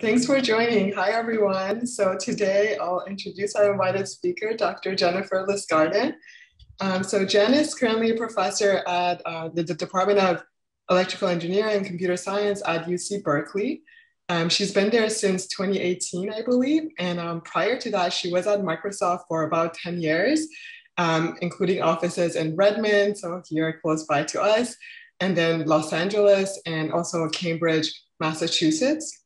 Thanks for joining. Hi, everyone. So today I'll introduce our invited speaker, Dr. Jennifer Lustgarten. Um, so Jen is currently a professor at uh, the, the, Department of Electrical Engineering and Computer Science at UC Berkeley. Um, she's been there since 2018, I believe. And um, prior to that, she was at Microsoft for about 10 years, um, including offices in Redmond, so here close by to us, and then Los Angeles, and also Cambridge, Massachusetts.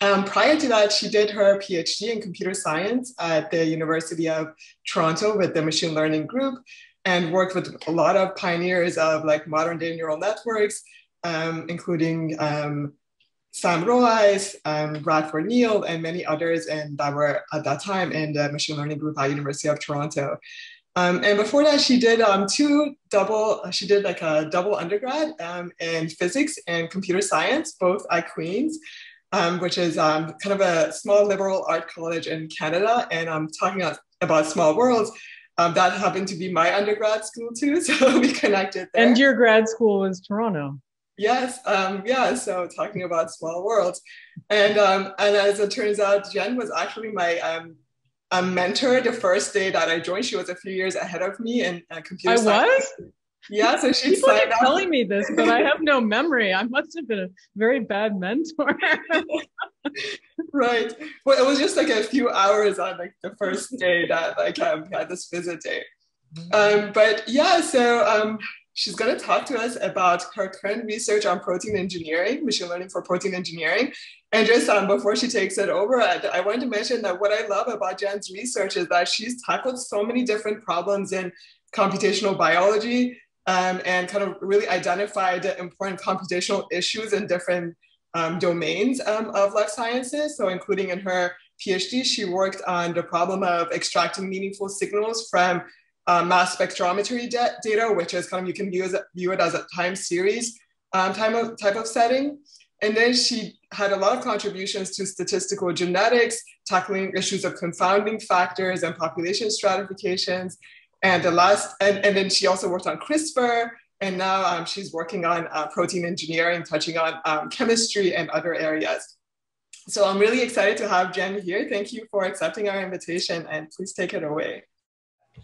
Um, prior to that, she did her PhD in computer science at the University of Toronto with the machine learning group and worked with a lot of pioneers of like modern day neural networks, um, including um, Sam um, Bradford Neal, and many others and that were at that time in the machine learning group at University of Toronto. Um, and before that, she did um, two double, she did like a double undergrad um, in physics and computer science, both at Queen's um, which is um, kind of a small liberal art college in Canada. And I'm talking about small worlds. Um, that happened to be my undergrad school too, so we connected there. And your grad school was Toronto. Yes, um, yeah. So talking about small worlds, and um, and as it turns out, Jen was actually my um, a mentor the first day that I joined. She was a few years ahead of me in uh, computer I science. was. Yeah, so she People keep telling me this, but I have no memory. I must have been a very bad mentor. right. Well, it was just like a few hours on like the first day that like um, had this visit day. Um, but yeah, so um, she's going to talk to us about her current research on protein engineering, machine learning for protein engineering. And just um, before she takes it over, I, I wanted to mention that what I love about Jen's research is that she's tackled so many different problems in computational biology um, and kind of really identified important computational issues in different um, domains um, of life sciences. So, including in her PhD, she worked on the problem of extracting meaningful signals from uh, mass spectrometry data, which is kind of you can view, as, view it as a time series um, type, of, type of setting. And then she had a lot of contributions to statistical genetics, tackling issues of confounding factors and population stratifications, and the last, and, and then she also worked on CRISPR, and now um, she's working on uh, protein engineering, touching on um, chemistry and other areas. So I'm really excited to have Jen here. Thank you for accepting our invitation, and please take it away.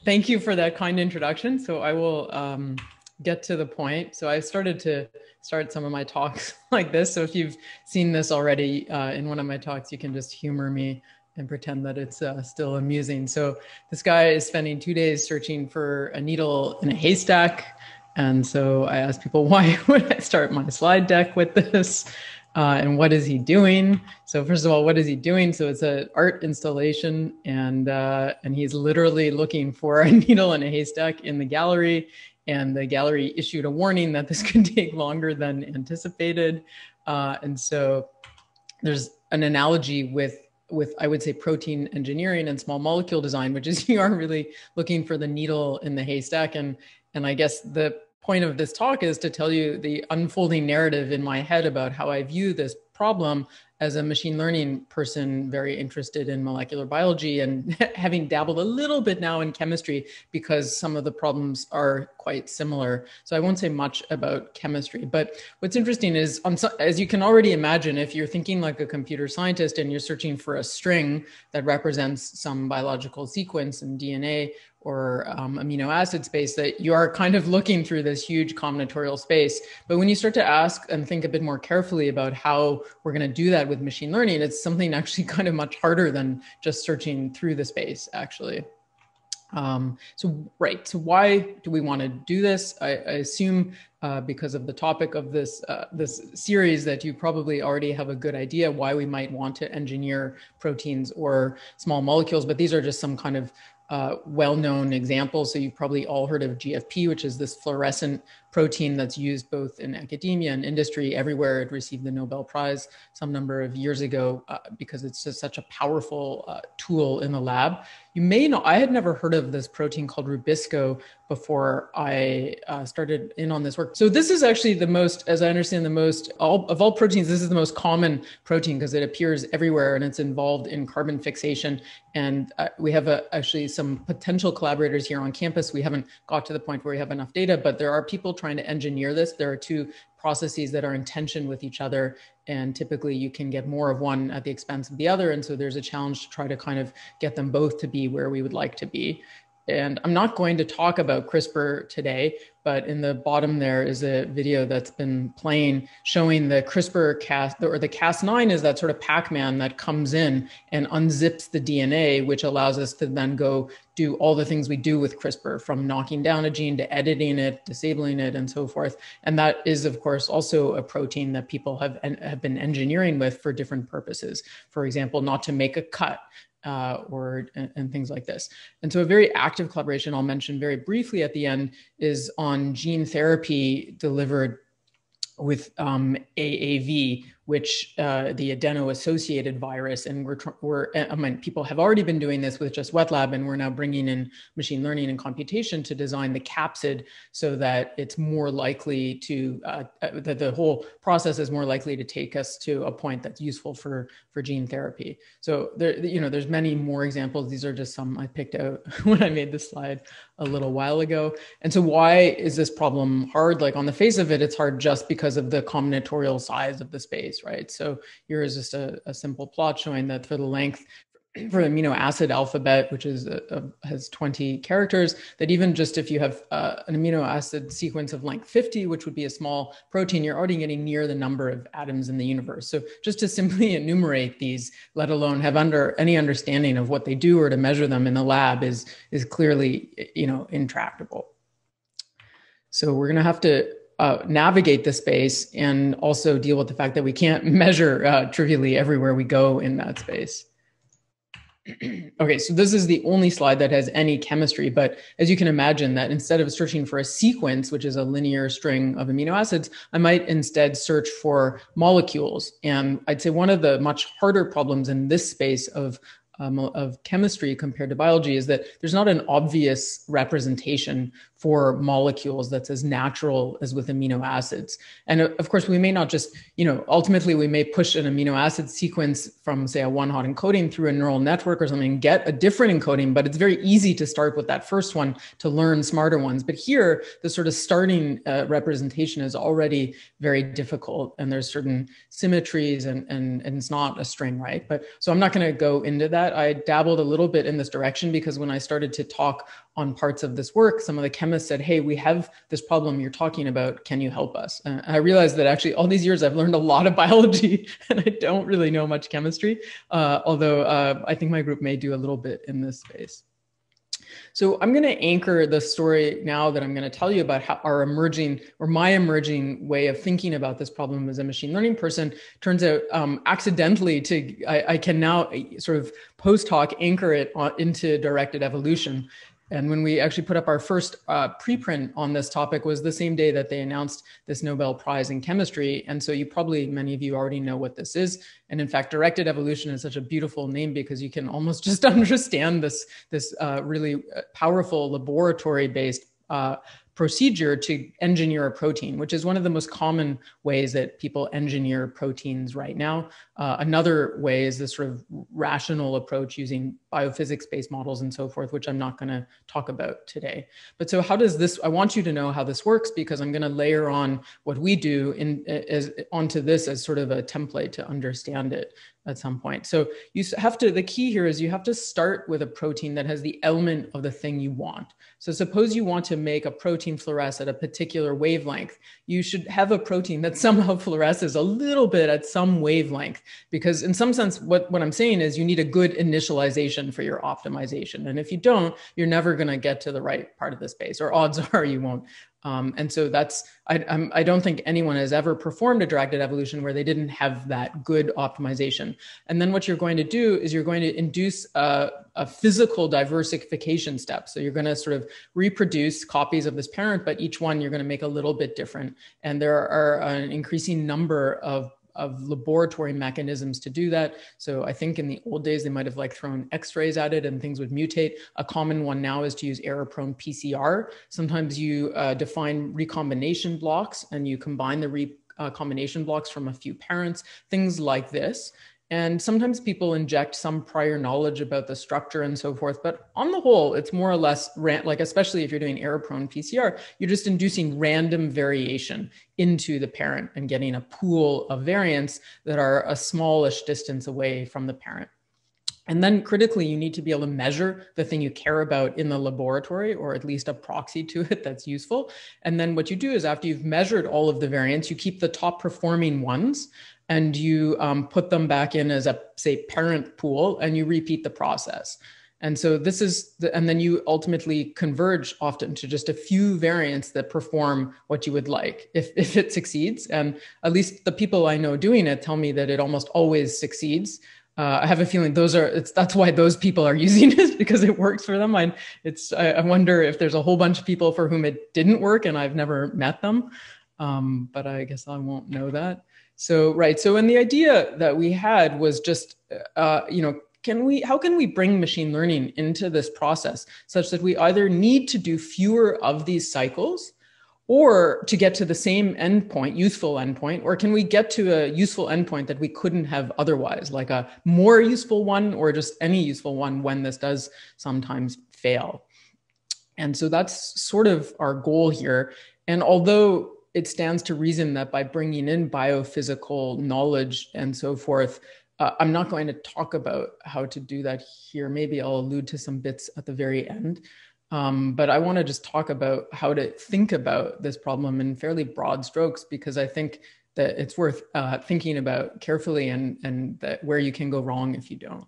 Thank you for that kind introduction. So I will um, get to the point. So I started to start some of my talks like this. So if you've seen this already uh, in one of my talks, you can just humor me and pretend that it's uh, still amusing. So this guy is spending two days searching for a needle in a haystack. And so I asked people, why would I start my slide deck with this? Uh, and what is he doing? So first of all, what is he doing? So it's an art installation, and uh, and he's literally looking for a needle in a haystack in the gallery. And the gallery issued a warning that this could take longer than anticipated. Uh, and so there's an analogy with with I would say protein engineering and small molecule design, which is you are really looking for the needle in the haystack. And and I guess the point of this talk is to tell you the unfolding narrative in my head about how I view this problem as a machine learning person very interested in molecular biology and having dabbled a little bit now in chemistry because some of the problems are quite similar. So I won't say much about chemistry, but what's interesting is on, as you can already imagine, if you're thinking like a computer scientist and you're searching for a string that represents some biological sequence in DNA or um, amino acid space that you are kind of looking through this huge combinatorial space. But when you start to ask and think a bit more carefully about how we're going to do that with machine learning, it's something actually kind of much harder than just searching through the space, actually. Um, so, right. So, why do we want to do this? I, I assume uh, because of the topic of this uh, this series that you probably already have a good idea why we might want to engineer proteins or small molecules. But these are just some kind of uh, well-known examples. So you've probably all heard of GFP, which is this fluorescent protein that's used both in academia and industry everywhere. It received the Nobel Prize some number of years ago uh, because it's just such a powerful uh, tool in the lab. You may know, I had never heard of this protein called Rubisco before I uh, started in on this work. So this is actually the most, as I understand, the most, all, of all proteins, this is the most common protein because it appears everywhere and it's involved in carbon fixation. And uh, we have a, actually some potential collaborators here on campus. We haven't got to the point where we have enough data, but there are people trying to engineer this. There are two processes that are in tension with each other and typically you can get more of one at the expense of the other and so there's a challenge to try to kind of get them both to be where we would like to be and I'm not going to talk about CRISPR today, but in the bottom there is a video that's been playing showing the CRISPR Cas or the Cas9 is that sort of Pac-Man that comes in and unzips the DNA, which allows us to then go do all the things we do with CRISPR from knocking down a gene to editing it, disabling it, and so forth. And that is, of course, also a protein that people have, have been engineering with for different purposes. For example, not to make a cut uh, or and, and, things like this. And so a very active collaboration I'll mention very briefly at the end is on gene therapy delivered with um, AAV, which uh, the adeno-associated virus, and we're, we're I mean, people have already been doing this with just wet lab, and we're now bringing in machine learning and computation to design the capsid so that it's more likely to uh, uh, that the whole process is more likely to take us to a point that's useful for for gene therapy. So there, you know, there's many more examples. These are just some I picked out when I made this slide a little while ago. And so why is this problem hard? Like on the face of it, it's hard just because of the combinatorial size of the space, right? So here is just a, a simple plot showing that for the length for amino acid alphabet, which is a, has 20 characters, that even just if you have uh, an amino acid sequence of length 50, which would be a small protein, you're already getting near the number of atoms in the universe. So just to simply enumerate these, let alone have under any understanding of what they do or to measure them in the lab is, is clearly, you know, intractable. So we're going to have to uh, navigate the space and also deal with the fact that we can't measure uh, trivially everywhere we go in that space. okay, so this is the only slide that has any chemistry, but as you can imagine that instead of searching for a sequence, which is a linear string of amino acids, I might instead search for molecules. And I'd say one of the much harder problems in this space of um, of chemistry compared to biology is that there's not an obvious representation for molecules that's as natural as with amino acids. And uh, of course, we may not just, you know, ultimately we may push an amino acid sequence from, say, a one hot encoding through a neural network or something, get a different encoding, but it's very easy to start with that first one to learn smarter ones. But here, the sort of starting uh, representation is already very difficult, and there's certain symmetries, and, and, and it's not a string, right? But so I'm not going to go into that. I dabbled a little bit in this direction because when I started to talk on parts of this work, some of the chemists said, Hey, we have this problem you're talking about. Can you help us? And I realized that actually all these years I've learned a lot of biology and I don't really know much chemistry, uh, although uh, I think my group may do a little bit in this space. So I'm going to anchor the story now that I'm going to tell you about how our emerging or my emerging way of thinking about this problem as a machine learning person turns out um, accidentally to I, I, can now sort of post hoc anchor it on, into directed evolution. And when we actually put up our first uh, preprint on this topic was the same day that they announced this Nobel Prize in chemistry. And so you probably, many of you already know what this is. And in fact, directed evolution is such a beautiful name because you can almost just understand this, this uh, really uh, powerful laboratory based uh, procedure to engineer a protein, which is one of the most common ways that people engineer proteins right now. Uh, another way is this sort of rational approach using biophysics based models and so forth, which I'm not going to talk about today. But so, how does this? I want you to know how this works because I'm going to layer on what we do in as onto this as sort of a template to understand it at some point. So you have to, the key here is you have to start with a protein that has the element of the thing you want. So suppose you want to make a protein fluoresce at a particular wavelength. You should have a protein that somehow fluoresces a little bit at some wavelength, because in some sense, what, what I'm saying is you need a good initialization for your optimization. And if you don't, you're never going to get to the right part of the space, or odds are you won't um, and so that's, I, I'm, I do not think anyone has ever performed a directed evolution where they didn't have that good optimization. And then what you're going to do is you're going to induce a, a physical diversification step. So you're going to sort of reproduce copies of this parent, but each one you're going to make a little bit different. And there are an increasing number of of laboratory mechanisms to do that. So I think in the old days, they might have like thrown x-rays at it and things would mutate. A common one now is to use error-prone PCR. Sometimes you uh, define recombination blocks and you combine the recombination uh, blocks from a few parents, things like this. And sometimes people inject some prior knowledge about the structure and so forth. But on the whole, it's more or less ran- like, especially if you're doing error prone PCR, you're just inducing random variation into the parent and getting a pool of variants that are a smallish distance away from the parent. And then critically, you need to be able to measure the thing you care about in the laboratory, or at least a proxy to it that's useful. And then what you do is after you've measured all of the variants, you keep the top performing ones and you um, put them back in as a, say, parent pool and you repeat the process. And so this is, the, and then you ultimately converge often to just a few variants that perform what you would like if, if it succeeds. And at least the people I know doing it tell me that it almost always succeeds uh, I have a feeling those are it's that's why those people are using it because it works for them. I it's I, I, wonder if there's a whole bunch of people for whom it didn't work and I've never met them, um, but I guess I won't know that. So right, so and the idea that we had was just uh, you know can we how can we bring machine learning into this process such that we either need to do fewer of these cycles or to get to the same endpoint, useful endpoint, or can we get to a useful endpoint that we couldn't have otherwise, like a more useful one or just any useful one when this does sometimes fail? And so that's sort of our goal here. And although it stands to reason that by bringing in biophysical knowledge and so forth, uh, I'm not going to talk about how to do that here. Maybe I'll allude to some bits at the very end. Um, but I want to just talk about how to think about this problem in fairly broad strokes because I think that it's worth uh, thinking about carefully and and that where you can go wrong if you don't.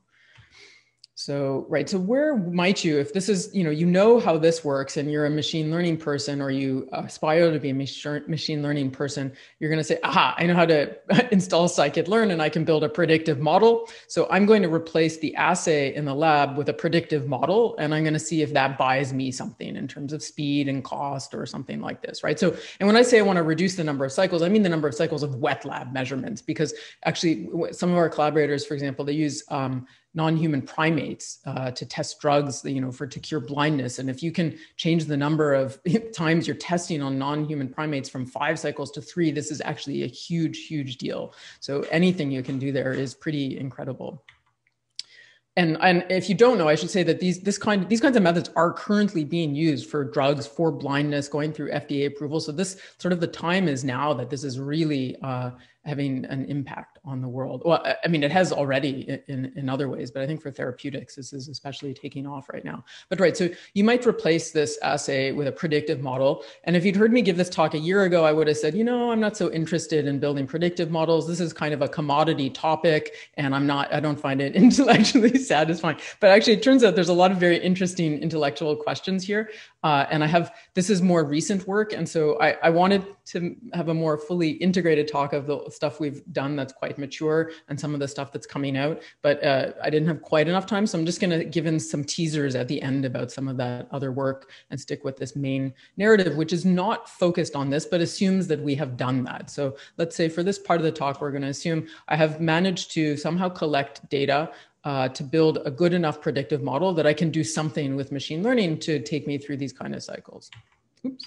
So, right. So, where might you, if this is, you know, you know how this works and you're a machine learning person or you aspire to be a machine learning person, you're going to say, aha, I know how to install scikit-learn and I can build a predictive model. So, I'm going to replace the assay in the lab with a predictive model and I'm going to see if that buys me something in terms of speed and cost or something like this, right? So, and when I say I want to reduce the number of cycles, I mean the number of cycles of wet lab measurements because actually some of our collaborators, for example, they use um, non-human primates uh, to test drugs, you know, for to cure blindness. And if you can change the number of times you're testing on non-human primates from five cycles to three, this is actually a huge, huge deal. So anything you can do there is pretty incredible and and if you don't know, I should say that these this kind these kinds of methods are currently being used for drugs for blindness, going through FDA approval. So this sort of the time is now that this is really uh, having an impact on the world. Well, I mean, it has already in, in other ways, but I think for therapeutics, this is especially taking off right now. But right, so you might replace this assay with a predictive model. And if you'd heard me give this talk a year ago, I would have said, you know, I'm not so interested in building predictive models. This is kind of a commodity topic, and I'm not, I don't find it intellectually satisfying. But actually, it turns out there's a lot of very interesting intellectual questions here. Uh, and I have, this is more recent work. And so I, I wanted to have a more fully integrated talk of the stuff we've done that's quite mature and some of the stuff that's coming out. But uh, I didn't have quite enough time. So I'm just going to give in some teasers at the end about some of that other work and stick with this main narrative, which is not focused on this, but assumes that we have done that. So let's say for this part of the talk, we're going to assume I have managed to somehow collect data uh, to build a good enough predictive model that I can do something with machine learning to take me through these kind of cycles. Oops.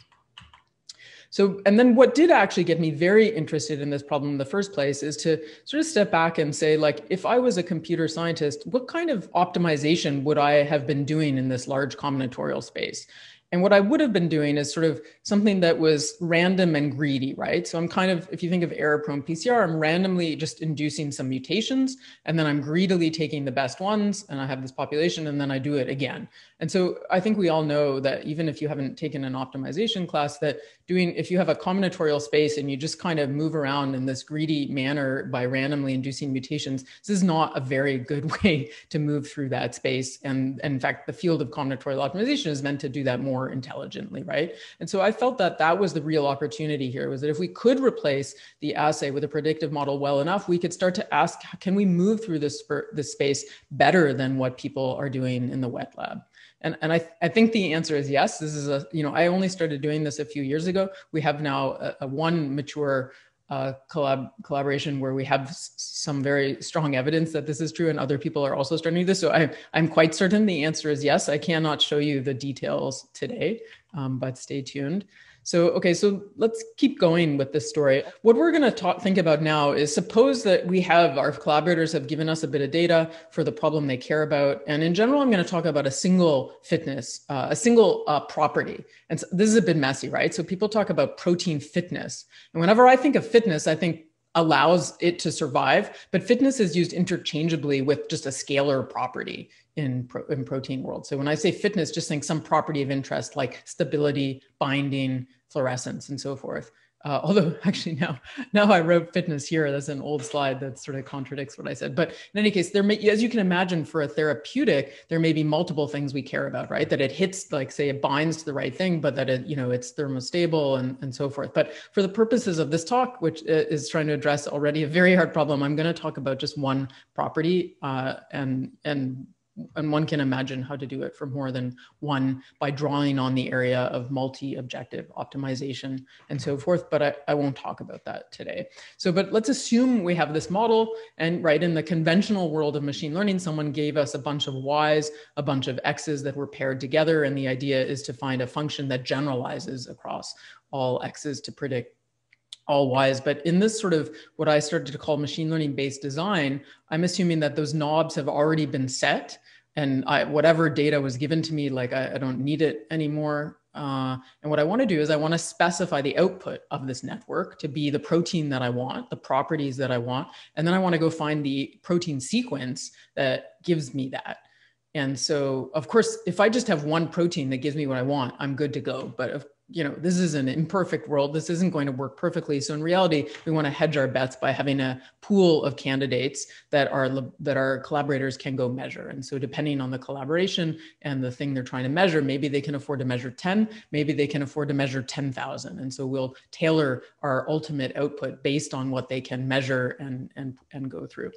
So, and then what did actually get me very interested in this problem in the first place is to sort of step back and say, like, if I was a computer scientist, what kind of optimization would I have been doing in this large combinatorial space? And what I would have been doing is sort of something that was random and greedy, right? So I'm kind of, if you think of error prone PCR, I'm randomly just inducing some mutations and then I'm greedily taking the best ones and I have this population and then I do it again. And so I think we all know that even if you haven't taken an optimization class, that doing, if you have a combinatorial space and you just kind of move around in this greedy manner by randomly inducing mutations, this is not a very good way to move through that space. And, and in fact, the field of combinatorial optimization is meant to do that more more intelligently, right? And so I felt that that was the real opportunity here was that if we could replace the assay with a predictive model well enough, we could start to ask, can we move through this, this space better than what people are doing in the wet lab? And, and I, I think the answer is yes. This is a, you know, I only started doing this a few years ago. We have now a, a one mature uh, collab collaboration where we have some very strong evidence that this is true and other people are also starting to do this. So I, I'm quite certain the answer is yes. I cannot show you the details today, um, but stay tuned. So, okay, so let's keep going with this story. What we're going to think about now is suppose that we have our collaborators have given us a bit of data for the problem they care about. And in general, I'm going to talk about a single fitness, uh, a single uh, property. And so this is a bit messy, right? So people talk about protein fitness. And whenever I think of fitness, I think allows it to survive but fitness is used interchangeably with just a scalar property in, pro, in protein world so when i say fitness just think some property of interest like stability binding fluorescence and so forth uh, although actually now, now I wrote fitness here. That's an old slide that sort of contradicts what I said. But in any case, there may, as you can imagine, for a therapeutic, there may be multiple things we care about, right? That it hits, like say, it binds to the right thing, but that it, you know, it's thermostable and and so forth. But for the purposes of this talk, which uh, is trying to address already a very hard problem, I'm going to talk about just one property uh, and and and one can imagine how to do it for more than one by drawing on the area of multi-objective optimization and so forth, but I, I, won't talk about that today. So, but let's assume we have this model and right in the conventional world of machine learning, someone gave us a bunch of Ys, a bunch of X's that were paired together. And the idea is to find a function that generalizes across all X's to predict all Ys. But in this sort of what I started to call machine learning based design, I'm assuming that those knobs have already been set and I, whatever data was given to me, like I, I don't need it anymore. Uh, and what I want to do is I want to specify the output of this network to be the protein that I want, the properties that I want, and then I want to go find the protein sequence that gives me that. And so, of course, if I just have one protein that gives me what I want, I'm good to go. But of you know, this is an imperfect world. This isn't going to work perfectly. So in reality, we want to hedge our bets by having a pool of candidates that are that our collaborators can go measure. And so depending on the collaboration and the thing they're trying to measure, maybe they can afford to measure 10, maybe they can afford to measure 10,000. And so we'll tailor our ultimate output based on what they can measure and and and go through.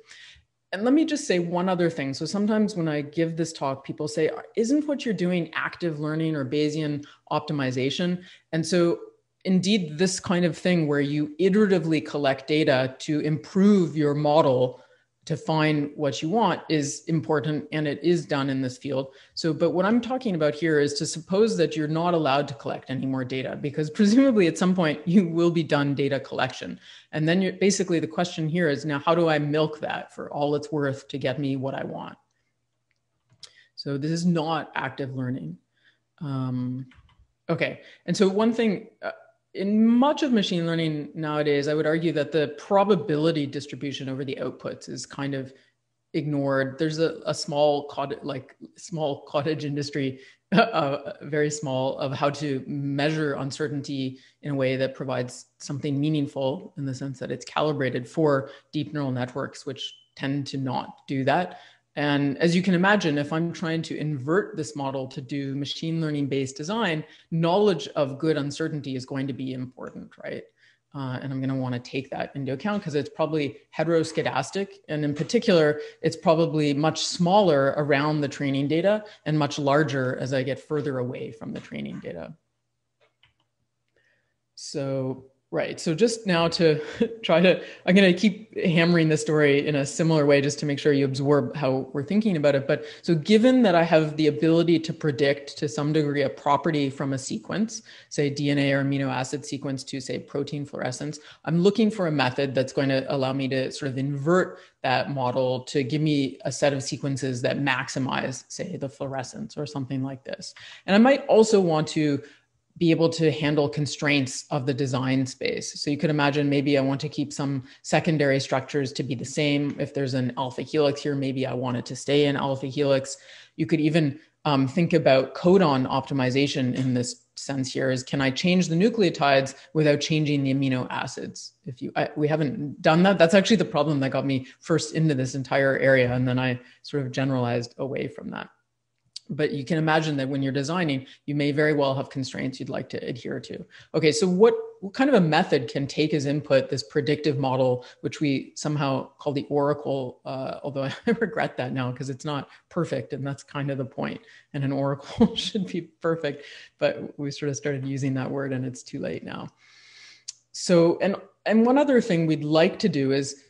And let me just say one other thing. So sometimes when I give this talk, people say, isn't what you're doing active learning or Bayesian optimization? And so indeed, this kind of thing where you iteratively collect data to improve your model to find what you want is important and it is done in this field. So, but what I'm talking about here is to suppose that you're not allowed to collect any more data because presumably at some point you will be done data collection. And then you're basically the question here is now how do I milk that for all it's worth to get me what I want? So this is not active learning. Um, okay. And so one thing, uh, in much of machine learning nowadays, I would argue that the probability distribution over the outputs is kind of ignored. There's a, a small cottage, like small cottage industry, uh, very small, of how to measure uncertainty in a way that provides something meaningful in the sense that it's calibrated for deep neural networks, which tend to not do that. And as you can imagine, if I'm trying to invert this model to do machine learning based design, knowledge of good uncertainty is going to be important, right? Uh, and I'm going to want to take that into account because it's probably heteroscedastic. And in particular, it's probably much smaller around the training data and much larger as I get further away from the training data. So Right. So just now to try to, I'm going to keep hammering the story in a similar way just to make sure you absorb how we're thinking about it. But so given that I have the ability to predict to some degree a property from a sequence, say DNA or amino acid sequence to say protein fluorescence, I'm looking for a method that's going to allow me to sort of invert that model to give me a set of sequences that maximize, say, the fluorescence or something like this. And I might also want to be able to handle constraints of the design space. So you could imagine maybe I want to keep some secondary structures to be the same. If there's an alpha helix here, maybe I want it to stay in alpha helix. You could even um, think about codon optimization in this sense here is can I change the nucleotides without changing the amino acids? If you, I, we haven't done that, that's actually the problem that got me first into this entire area. And then I sort of generalized away from that but you can imagine that when you're designing, you may very well have constraints you'd like to adhere to. Okay, so what, what kind of a method can take as input this predictive model, which we somehow call the oracle, uh, although I regret that now because it's not perfect and that's kind of the point. And an oracle should be perfect, but we sort of started using that word and it's too late now. So, and, and one other thing we'd like to do is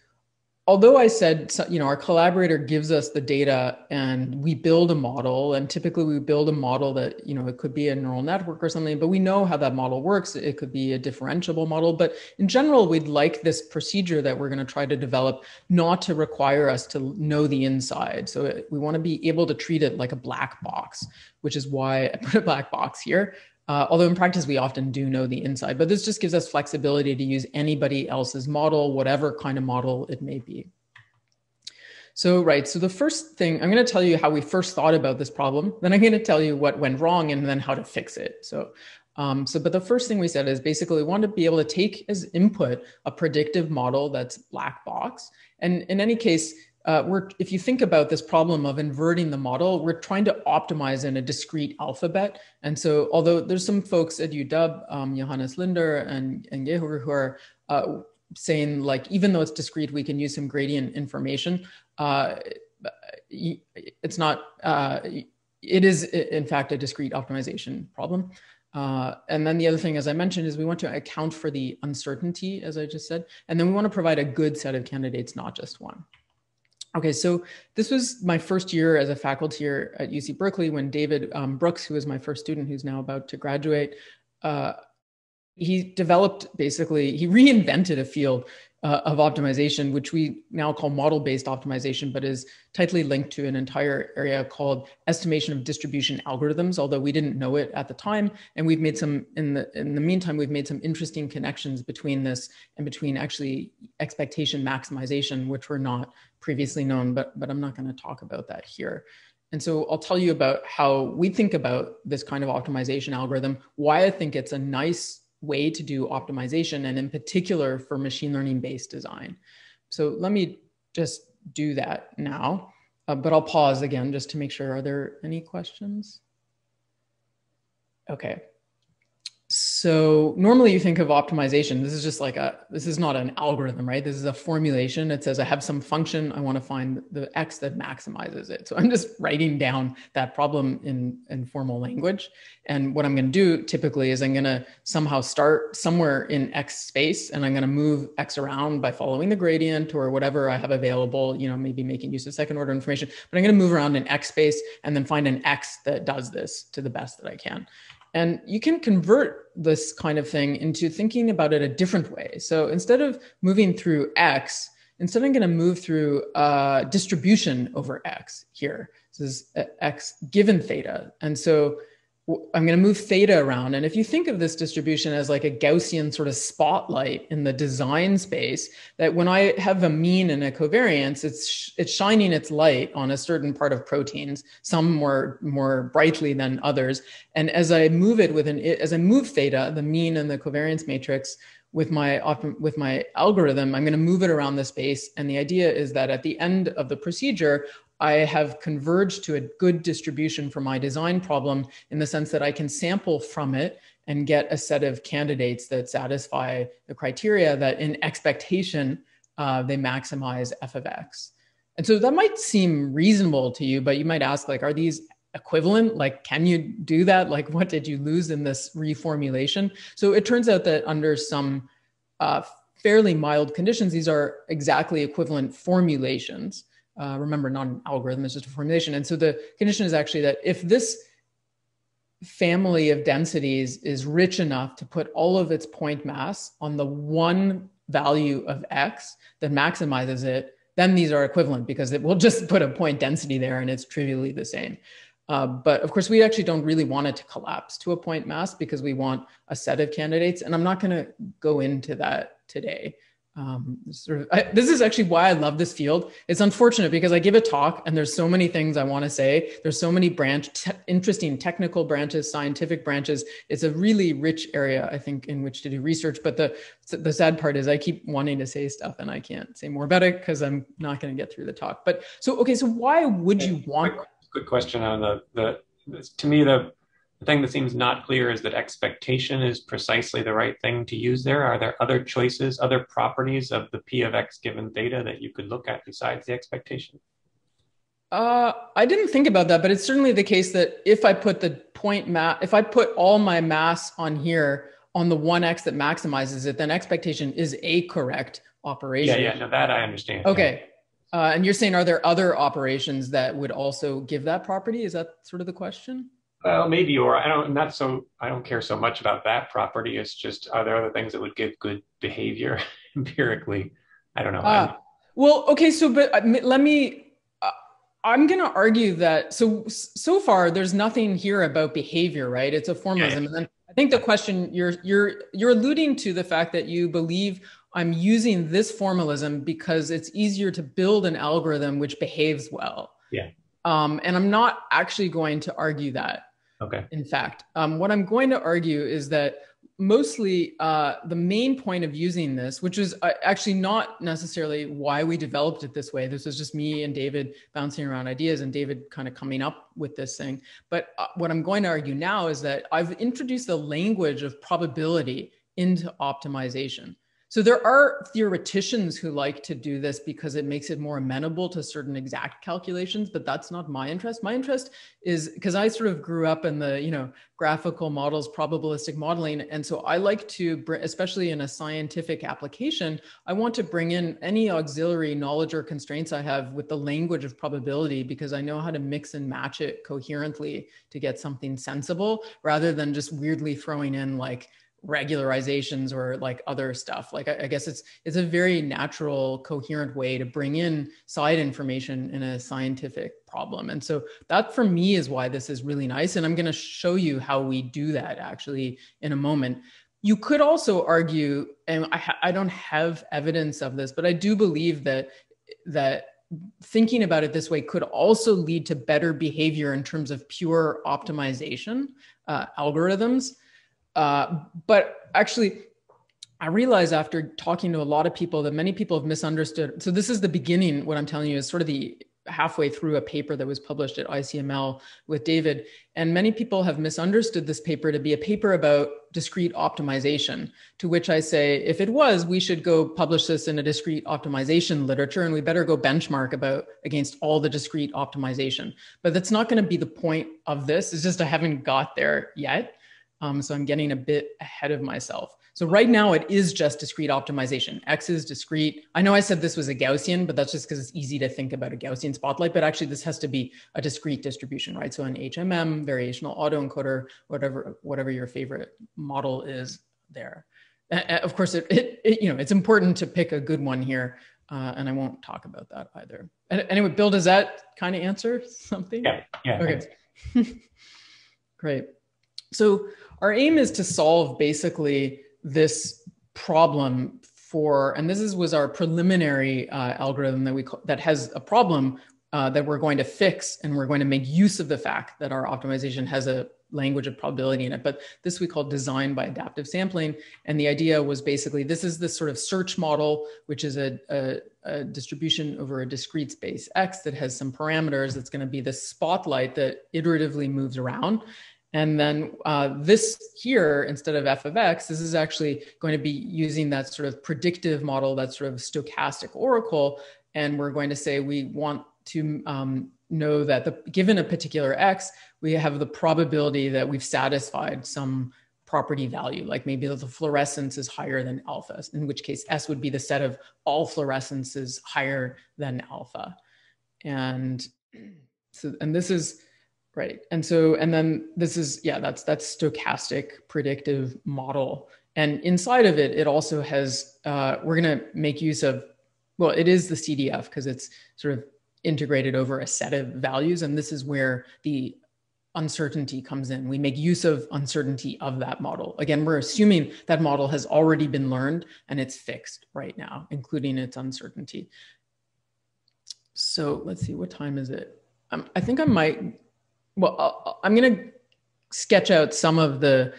although I said, you know, our collaborator gives us the data and we build a model, and typically we build a model that, you know, it could be a neural network or something, but we know how that model works. It could be a differentiable model. But in general, we'd like this procedure that we're going to try to develop not to require us to know the inside. So uh, we want to be able to treat it like a black box, which is why I put a black box here. Uh, although in practice we often do know the inside, but this just gives us flexibility to use anybody else's model, whatever kind of model it may be. So, right, so the first thing, I'm going to tell you how we first thought about this problem, then I'm going to tell you what went wrong and then how to fix it. So, um, so, but the first thing we said is basically we want to be able to take as input a predictive model that's black box. And in any case, uh, we're if you think about this problem of inverting the model, we're trying to optimize in a discrete alphabet. And so, although there's some folks at UW, um, Johannes Linder and and Gehur, who are uh, saying like even though it's discrete, we can use some gradient information. Uh, it's not. Uh, it is in fact a discrete optimization problem. Uh, and then the other thing, as I mentioned, is we want to account for the uncertainty, as I just said, and then we want to provide a good set of candidates, not just one. Okay, so this was my first year as a faculty here at UC Berkeley when David um, Brooks, who was my first student who's now about to graduate, uh, he developed basically, he reinvented a field uh, of optimization, which we now call model-based optimization, but is tightly linked to an entire area called estimation of distribution algorithms. Although we didn't know it at the time, and we've made some in the in the meantime, we've made some interesting connections between this and between actually expectation maximization, which were not previously known. But but I'm not going to talk about that here. And so I'll tell you about how we think about this kind of optimization algorithm, why I think it's a nice way to do optimization and in particular for machine learning based design. So let me just do that now, uh, but I'll pause again just to make sure. Are there any questions? Okay. So normally you think of optimization. This is just like a, this is not an algorithm, right? This is a formulation. It says I have some function. I want to find the X that maximizes it. So I'm just writing down that problem in, in formal language. And what I'm going to do typically is I'm going to somehow start somewhere in X space and I'm going to move X around by following the gradient or whatever I have available, you know, maybe making use of second order information, but I'm going to move around in X space and then find an X that does this to the best that I can. And you can convert this kind of thing into thinking about it a different way. So instead of moving through X, instead I'm going to move through uh, distribution over X here. This is uh, X given theta. And so I'm going to move theta around. And if you think of this distribution as like a Gaussian sort of spotlight in the design space, that when I have a mean and a covariance, it's it's shining its light on a certain part of proteins, some more more brightly than others. And as I move it with an as I move theta, the mean and the covariance matrix with my with my algorithm, I'm going to move it around the space. And the idea is that at the end of the procedure, I have converged to a good distribution for my design problem in the sense that I can sample from it and get a set of candidates that satisfy the criteria that in expectation uh, they maximize f of x. And so that might seem reasonable to you, but you might ask, like, are these equivalent? Like, can you do that? Like, what did you lose in this reformulation? So it turns out that under some uh, fairly mild conditions, these are exactly equivalent formulations. Uh, remember, not an algorithm, it's just a formulation. And so the condition is actually that if this family of densities is rich enough to put all of its point mass on the one value of x that maximizes it, then these are equivalent because it will just put a point density there and it's trivially the same. Uh, but of course, we actually don't really want it to collapse to a point mass because we want a set of candidates. And I'm not going to go into that today um, sort of I, this is actually why I love this field. It's unfortunate because I give a talk and there's so many things I want to say. There's so many branch, te- interesting technical branches, scientific branches. It's a really rich area, I think, in which to do research. But the the sad part is I keep wanting to say stuff and I can't say more about it because I'm not going to get through the talk. But so okay, so why would you want? Good question on the the. To me, the the thing that seems not clear is that expectation is precisely the right thing to use there. Are there other choices, other properties of the P of X given theta that you could look at besides the expectation? Uh, I didn't think about that, but it's certainly the case that if I put the point mass, if I put all my mass on here on the one X that maximizes it, then expectation is a correct operation. Yeah, yeah, no, that I understand. Okay. Uh, and you're saying, are there other operations that would also give that property? Is that sort of the question? Well, maybe, or I don't, not so, I don't care so much about that property. It's just, are there other things that would give good behavior empirically? I don't know. Uh, well, okay. So, but uh, let me, uh, I'm going to argue that, so, so far there's nothing here about behavior, right? It's a formalism. Yeah, yeah. And then I think the question you're, you're, you're alluding to the fact that you believe I'm using this formalism because it's easier to build an algorithm which behaves well. Yeah. Um, and I'm not actually going to argue that. Okay. In fact, um, what I'm going to argue is that mostly uh, the main point of using this, which is uh, actually not necessarily why we developed it this way. This was just me and David bouncing around ideas and David kind of coming up with this thing. But uh, what I'm going to argue now is that I've introduced the language of probability into optimization. So there are theoreticians who like to do this because it makes it more amenable to certain exact calculations, but that's not my interest. My interest is because I sort of grew up in the, you know, graphical models, probabilistic modeling. And so I like to, especially in a scientific application, I want to bring in any auxiliary knowledge or constraints I have with the language of probability because I know how to mix and match it coherently to get something sensible rather than just weirdly throwing in like regularizations or like other stuff. Like I, I, guess it's it's a very natural coherent way to bring in side information in a scientific problem. And so that for me is why this is really nice. And i'm going to show you how we do that actually in a moment. You could also argue and I, I don't have evidence of this but i do believe that that thinking about it this way could also lead to better behavior in terms of pure optimization uh, algorithms uh, but actually, I realized after talking to a lot of people that many people have misunderstood. So this is the beginning. What I'm telling you is sort of the halfway through a paper that was published at ICML with David. And many people have misunderstood this paper to be a paper about discrete optimization, to which I say, if it was, we should go publish this in a discrete optimization literature and we better go benchmark about against all the discrete optimization. But that's not going to be the point of this. It's just I haven't got there yet. Um, so I'm getting a bit ahead of myself. So right now it is just discrete optimization. X is discrete. I know I said this was a Gaussian, but that's just because it's easy to think about a Gaussian spotlight, but actually this has to be a discrete distribution, right? So an HMM, variational autoencoder, whatever, whatever your favorite model is there. of course, it, it, it, you know, it's important to pick a good one here. Uh, and I won't talk about that either. Anyway, Bill, does that kind of answer something? Yeah. Yeah. Okay. Great. So our aim is to solve basically this problem for, and this is, was our preliminary uh, algorithm that we that has a problem uh, that we're going to fix, and we're going to make use of the fact that our optimization has a language of probability in it. But this we call design by adaptive sampling, and the idea was basically this is this sort of search model, which is a, a, a distribution over a discrete space X that has some parameters. That's going to be the spotlight that iteratively moves around. And then uh, this here, instead of f of x, this is actually going to be using that sort of predictive model, that sort of stochastic oracle. And we're going to say we want to um, know that the, given a particular x, we have the probability that we've satisfied some property value, like maybe the fluorescence is higher than alpha, in which case S would be the set of all fluorescences higher than alpha. And so, and this is, Right. And so, and then this is, yeah, that's, that's stochastic predictive model. And inside of it, it also has, uh, we're going to make use of, well, it is the CDF because it's sort of integrated over a set of values. And this is where the uncertainty comes in. We make use of uncertainty of that model. Again, we're assuming that model has already been learned and it's fixed right now, including its uncertainty. So let's see, what time is it? Um, I think I might well, I'm going to sketch out some of the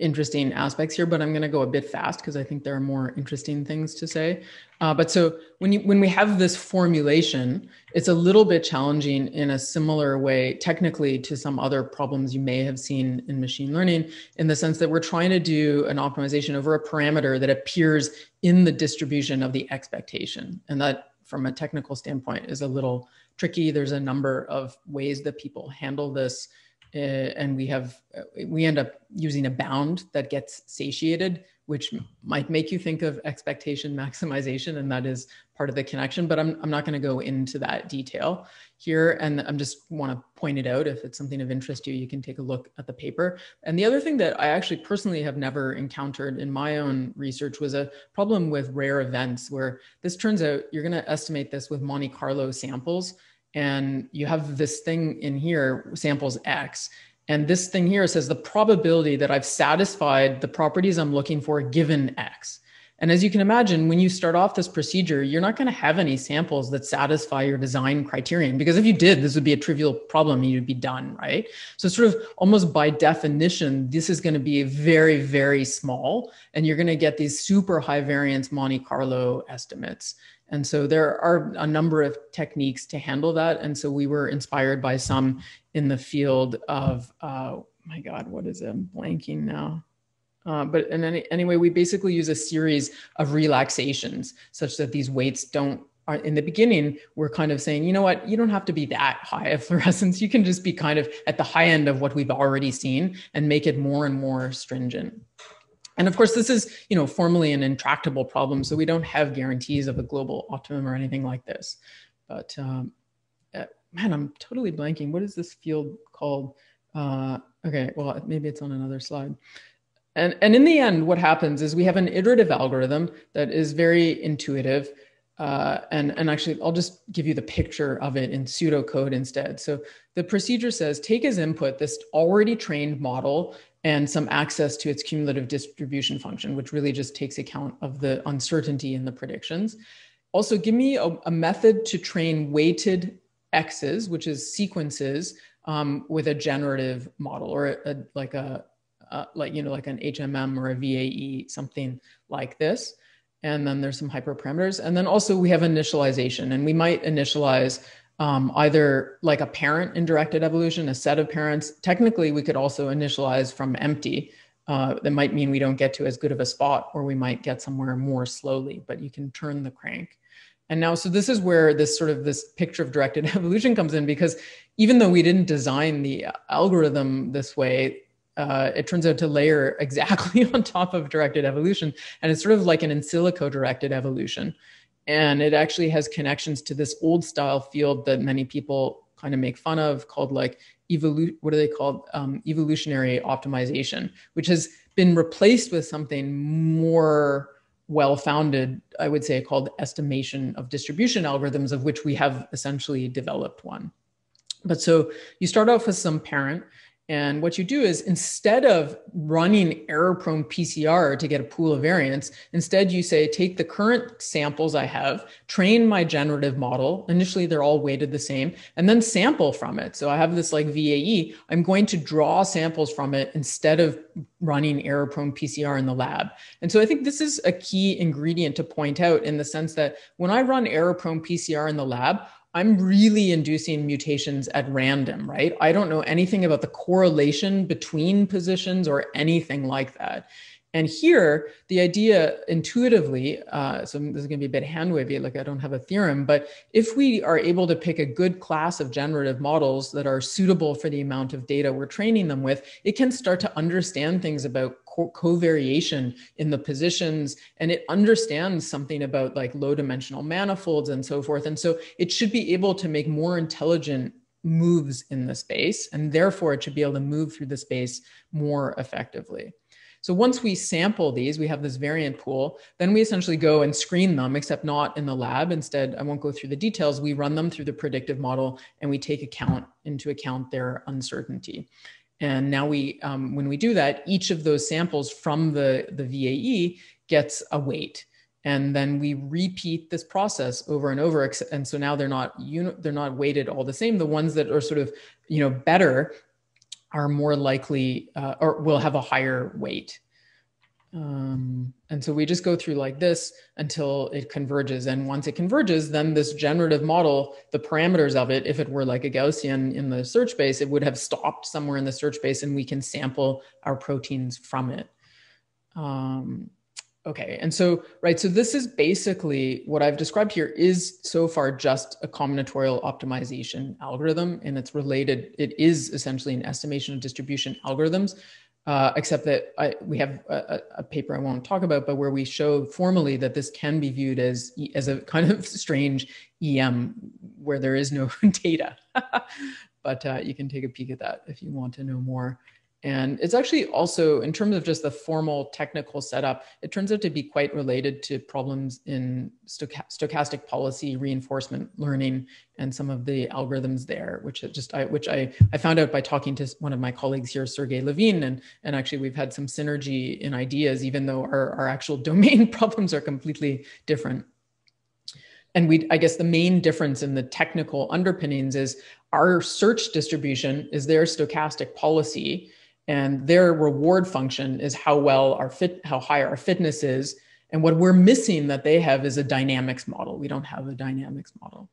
interesting aspects here, but I'm going to go a bit fast because I think there are more interesting things to say. Uh, but so when you when we have this formulation, it's a little bit challenging in a similar way technically to some other problems you may have seen in machine learning, in the sense that we're trying to do an optimization over a parameter that appears in the distribution of the expectation, and that from a technical standpoint is a little tricky. There's a number of ways that people handle this. Uh, and we have, uh, we end up using a bound that gets satiated which might make you think of expectation maximization, and that is part of the connection, but I'm, I'm not going to go into that detail here. And I'm just want to point it out. If it's something of interest to you, you can take a look at the paper. And the other thing that I actually personally have never encountered in my own research was a problem with rare events, where this turns out you're going to estimate this with Monte Carlo samples. And you have this thing in here, samples X, and this thing here says the probability that I've satisfied the properties I'm looking for given X. And as you can imagine, when you start off this procedure, you're not going to have any samples that satisfy your design criterion because if you did, this would be a trivial problem and you'd be done, right? So, sort of almost by definition, this is going to be very, very small, and you're going to get these super high variance Monte Carlo estimates. And so there are a number of techniques to handle that. And so we were inspired by some in the field of, uh, my God, what is it? I'm blanking now. Uh, but in any, anyway, we basically use a series of relaxations such that these weights don't are in the beginning, we're kind of saying, you know what, you don't have to be that high of fluorescence. You can just be kind of at the high end of what we've already seen and make it more and more stringent. And of course, this is, you know, formally an intractable problem, so we don't have guarantees of a global optimum or anything like this. But um, uh, man, I'm totally blanking. What is this field called? Uh, okay, well, maybe it's on another slide. And, and in the end, what happens is we have an iterative algorithm that is very intuitive. Uh, and, and actually, I'll just give you the picture of it in pseudocode instead. So the procedure says take as input this already trained model and some access to its cumulative distribution function, which really just takes account of the uncertainty in the predictions. Also, give me a, a method to train weighted X's, which is sequences um, with a generative model or a, a, like a uh, like you know like an HMM or a VAE, something like this. And then there's some hyperparameters. And then also we have initialization, and we might initialize um, either like a parent in directed evolution, a set of parents. Technically, we could also initialize from empty. Uh, that might mean we don't get to as good of a spot, or we might get somewhere more slowly, but you can turn the crank. And now, so this is where this sort of this picture of directed evolution comes in, because even though we didn't design the algorithm this way, uh, it turns out to layer exactly on top of directed evolution. And it's sort of like an in silico directed evolution. And it actually has connections to this old style field that many people kind of make fun of called like evolu- what are they called? Um, evolutionary optimization which has been replaced with something more well founded i would say called estimation of distribution algorithms of which we have essentially developed one. But so you start off with some parent and what you do is instead of running error prone PCR to get a pool of variants, instead you say, take the current samples I have, train my generative model. Initially, they're all weighted the same, and then sample from it. So I have this like VAE. I'm going to draw samples from it instead of running error prone PCR in the lab. And so I think this is a key ingredient to point out in the sense that when I run error prone PCR in the lab, I'm really inducing mutations at random, right? I don't know anything about the correlation between positions or anything like that. And here, the idea intuitively, uh, so this is going to be a bit hand wavy, like I don't have a theorem, but if we are able to pick a good class of generative models that are suitable for the amount of data we're training them with, it can start to understand things about covariation in the positions and it understands something about like low dimensional manifolds and so forth. And so it should be able to make more intelligent moves in the space and therefore it should be able to move through the space more effectively. So once we sample these, we have this variant pool, then we essentially go and screen them, except not in the lab. Instead, I won't go through the details. We run them through the predictive model and we take account into account their uncertainty. And now we, um, when we do that, each of those samples from the, the VAE gets a weight. And then we repeat this process over and over. And so now they're not, uni- they're not weighted all the same. The ones that are sort of, you know, better are more likely uh, or will have a higher weight. Um, and so we just go through like this until it converges. And once it converges, then this generative model, the parameters of it, if it were like a Gaussian in the search space, it would have stopped somewhere in the search space and we can sample our proteins from it. Um, okay, and so, right, so this is basically what I've described here is so far just a combinatorial optimization algorithm and it's related, it is essentially an estimation of distribution algorithms Uh, except that I, we have a, a, paper I won't talk about, but where we show formally that this can be viewed as as a kind of strange EM where there is no data. but uh, you can take a peek at that if you want to know more. And it's actually also, in terms of just the formal technical setup, it turns out to be quite related to problems in stochastic policy reinforcement learning and some of the algorithms there, which just I, which I, I found out by talking to one of my colleagues here, Sergey Levine, and, and actually we've had some synergy in ideas, even though our, our actual domain problems are completely different. And we, I guess the main difference in the technical underpinnings is our search distribution is their stochastic policy and their reward function is how well our fit how high our fitness is. And what we're missing that they have is a dynamics model. We don't have a dynamics model.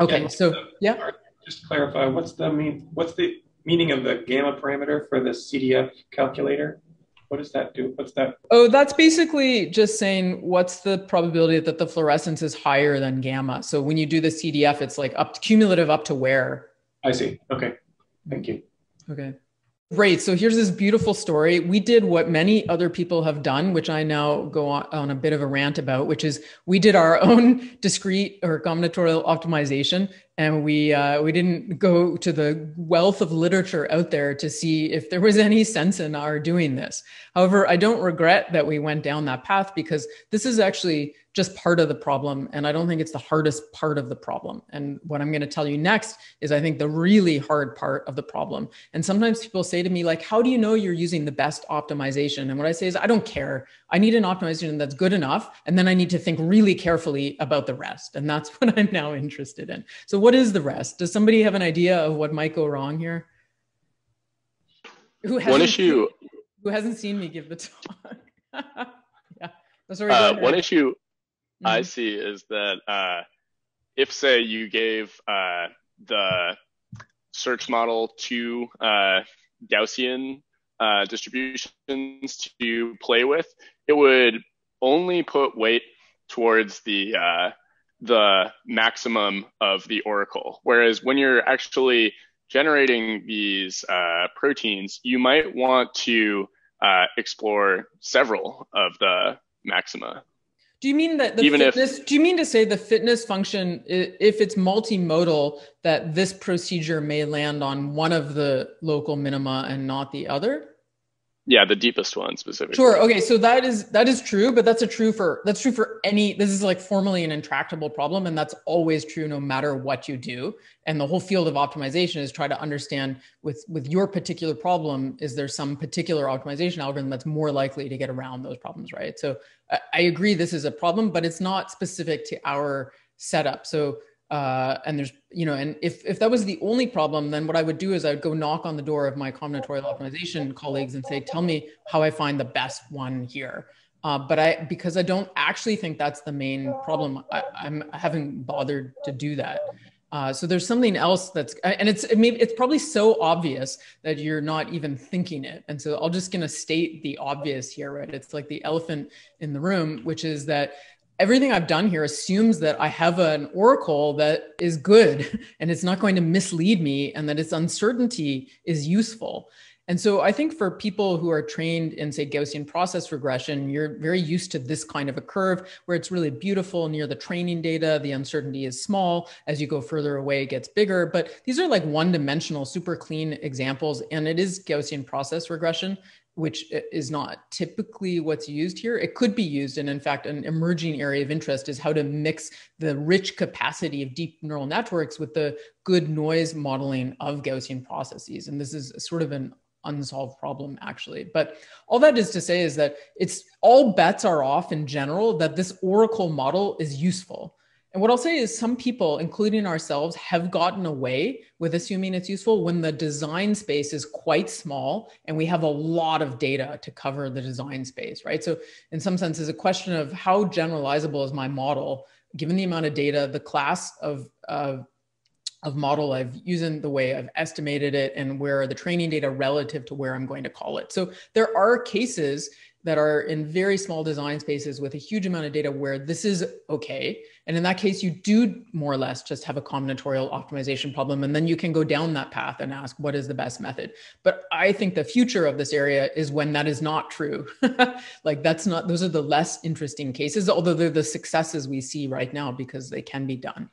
Okay yeah, so yeah. just clarify what's the mean what's the meaning of the gamma parameter for the cdf calculator? What does that do? What's that? Oh that's basically just saying what's the probability that the fluorescence is higher than gamma. So when you do the cdf it's like up cumulative up to where? I see. Okay. Thank you. Okay Great. So here's this beautiful story. We did what many other people have done, which I now go on, on, a bit of a rant about, which is we did our own discrete or combinatorial optimization and we uh, we didn't go to the wealth of literature out there to see if there was any sense in our doing this. However, I don't regret that we went down that path because this is actually just part of the problem, and I don't think it's the hardest part of the problem. And what I'm going to tell you next is, I think the really hard part of the problem. And sometimes people say to me like, "How do you know you're using the best optimization?" And what I say is, I don't care. I need an optimization that's good enough, and then I need to think really carefully about the rest. And that's what I'm now interested in. So what is the rest? Does somebody have an idea of what might go wrong here? Who one issue seen, who hasn't seen me give the talk? yeah. Oh, sorry, uh, one issue mm-hmm. I see is that uh, if say you gave uh, the search model two uh, Gaussian uh, distributions to play with, it would only put weight towards the uh, the maximum of the oracle. Whereas when you're actually generating these uh, proteins, you might want to uh, explore several of the maxima. Do you mean that the Even fitness, if, do you mean to say the fitness function, if it's multimodal, that this procedure may land on one of the local minima and not the other? Yeah the deepest one specifically. Sure okay so that is that is true but that's a true for that's true for any this is like formally an intractable problem and that's always true no matter what you do. And the whole field of optimization is try to understand with with your particular problem is there some particular optimization algorithm that's more likely to get around those problems right? So i, agree this is a problem but it's not specific to our setup. So uh, and there's, you know, and if, if that was the only problem, then what I would do is I would go knock on the door of my combinatorial optimization colleagues and say, tell me how I find the best one here. Uh, but I, because I don't actually think that's the main problem, I, I'm, I haven't bothered to do that. Uh, so there's something else that's, and it's, it may, it's probably so obvious that you're not even thinking it. And so I'm just going to state the obvious here, right? It's like the elephant in the room, which is that everything I've done here assumes that I have an oracle that is good and it's not going to mislead me and that its uncertainty is useful. And so I think for people who are trained in, say, Gaussian process regression, you're very used to this kind of a curve where it's really beautiful near the training data. The uncertainty is small. As you go further away, it gets bigger. But these are like one dimensional, super clean examples. And it is Gaussian process regression which is not typically what's used here. It could be used, and in fact, an emerging area of interest is how to mix the rich capacity of deep neural networks with the good noise modeling of Gaussian processes. And this is sort of an unsolved problem, actually. But all that is to say is that it's all bets are off in general that this Oracle model is useful. And what I'll say is some people, including ourselves, have gotten away with assuming it's useful when the design space is quite small and we have a lot of data to cover the design space, right? So in some sense, it's a question of how generalizable is my model, given the amount of data, the class of, of, of model I've using the way I've estimated it and where the training data relative to where I'm going to call it. So there are cases that are in very small design spaces with a huge amount of data where this is okay. And in that case, you do more or less just have a combinatorial optimization problem. And then you can go down that path and ask, what is the best method? But I think the future of this area is when that is not true. like that's not, those are the less interesting cases, although they're the successes we see right now because they can be done.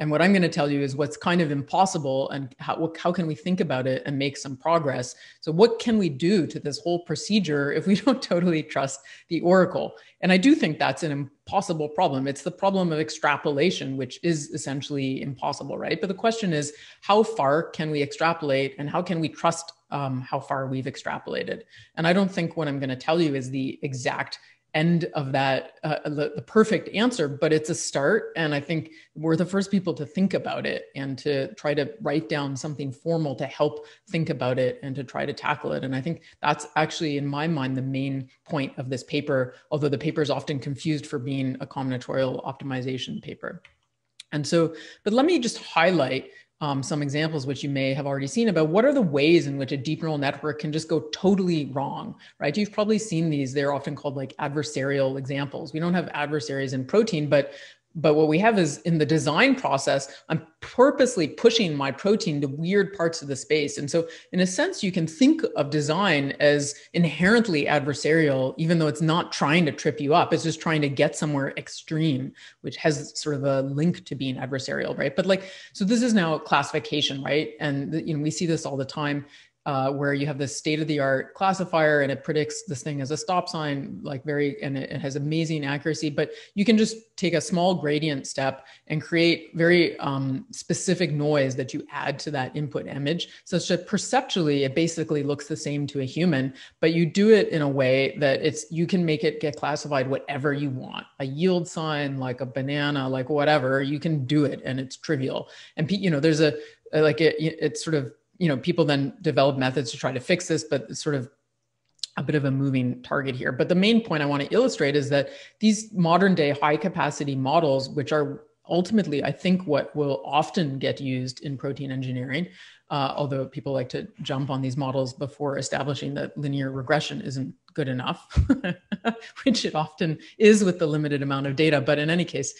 And what I'm going to tell you is what's kind of impossible and how, how can we think about it and make some progress. So, what can we do to this whole procedure if we don't totally trust the Oracle? And I do think that's an impossible problem. It's the problem of extrapolation, which is essentially impossible, right? But the question is, how far can we extrapolate and how can we trust um, how far we've extrapolated? And I don't think what I'm going to tell you is the exact end of that uh, the, the, perfect answer but it's a start and i think we're the first people to think about it and to try to write down something formal to help think about it and to try to tackle it and i think that's actually in my mind the main point of this paper although the paper is often confused for being a combinatorial optimization paper. And so but let me just highlight um, some examples which you may have already seen about what are the ways in which a deep neural network can just go totally wrong, right? You've probably seen these. They're often called like adversarial examples. We don't have adversaries in protein, but but what we have is in the design process, I'm purposely pushing my protein to weird parts of the space. And so, in a sense, you can think of design as inherently adversarial, even though it's not trying to trip you up. It's just trying to get somewhere extreme, which has sort of a link to being adversarial, right? But like, so this is now classification, right? And you know, we see this all the time uh, where you have this state of the art classifier and it predicts this thing as a stop sign, like very, and it, it, has amazing accuracy. But you can just take a small gradient step and create very um, specific noise that you add to that input image, such that perceptually it basically looks the same to a human, but you do it in a way that it's you can make it get classified whatever you want, a yield sign, like a banana, like whatever. You can do it, and it's trivial. And you know, there's a like it, it's sort of you know, people then develop methods to try to fix this, but sort of a bit of a moving target here. But the main point I want to illustrate is that these modern day high capacity models, which are ultimately, I think, what will often get used in protein engineering, uh, although people like to jump on these models before establishing that linear regression isn't good enough, which it often is with the limited amount of data. But in any case,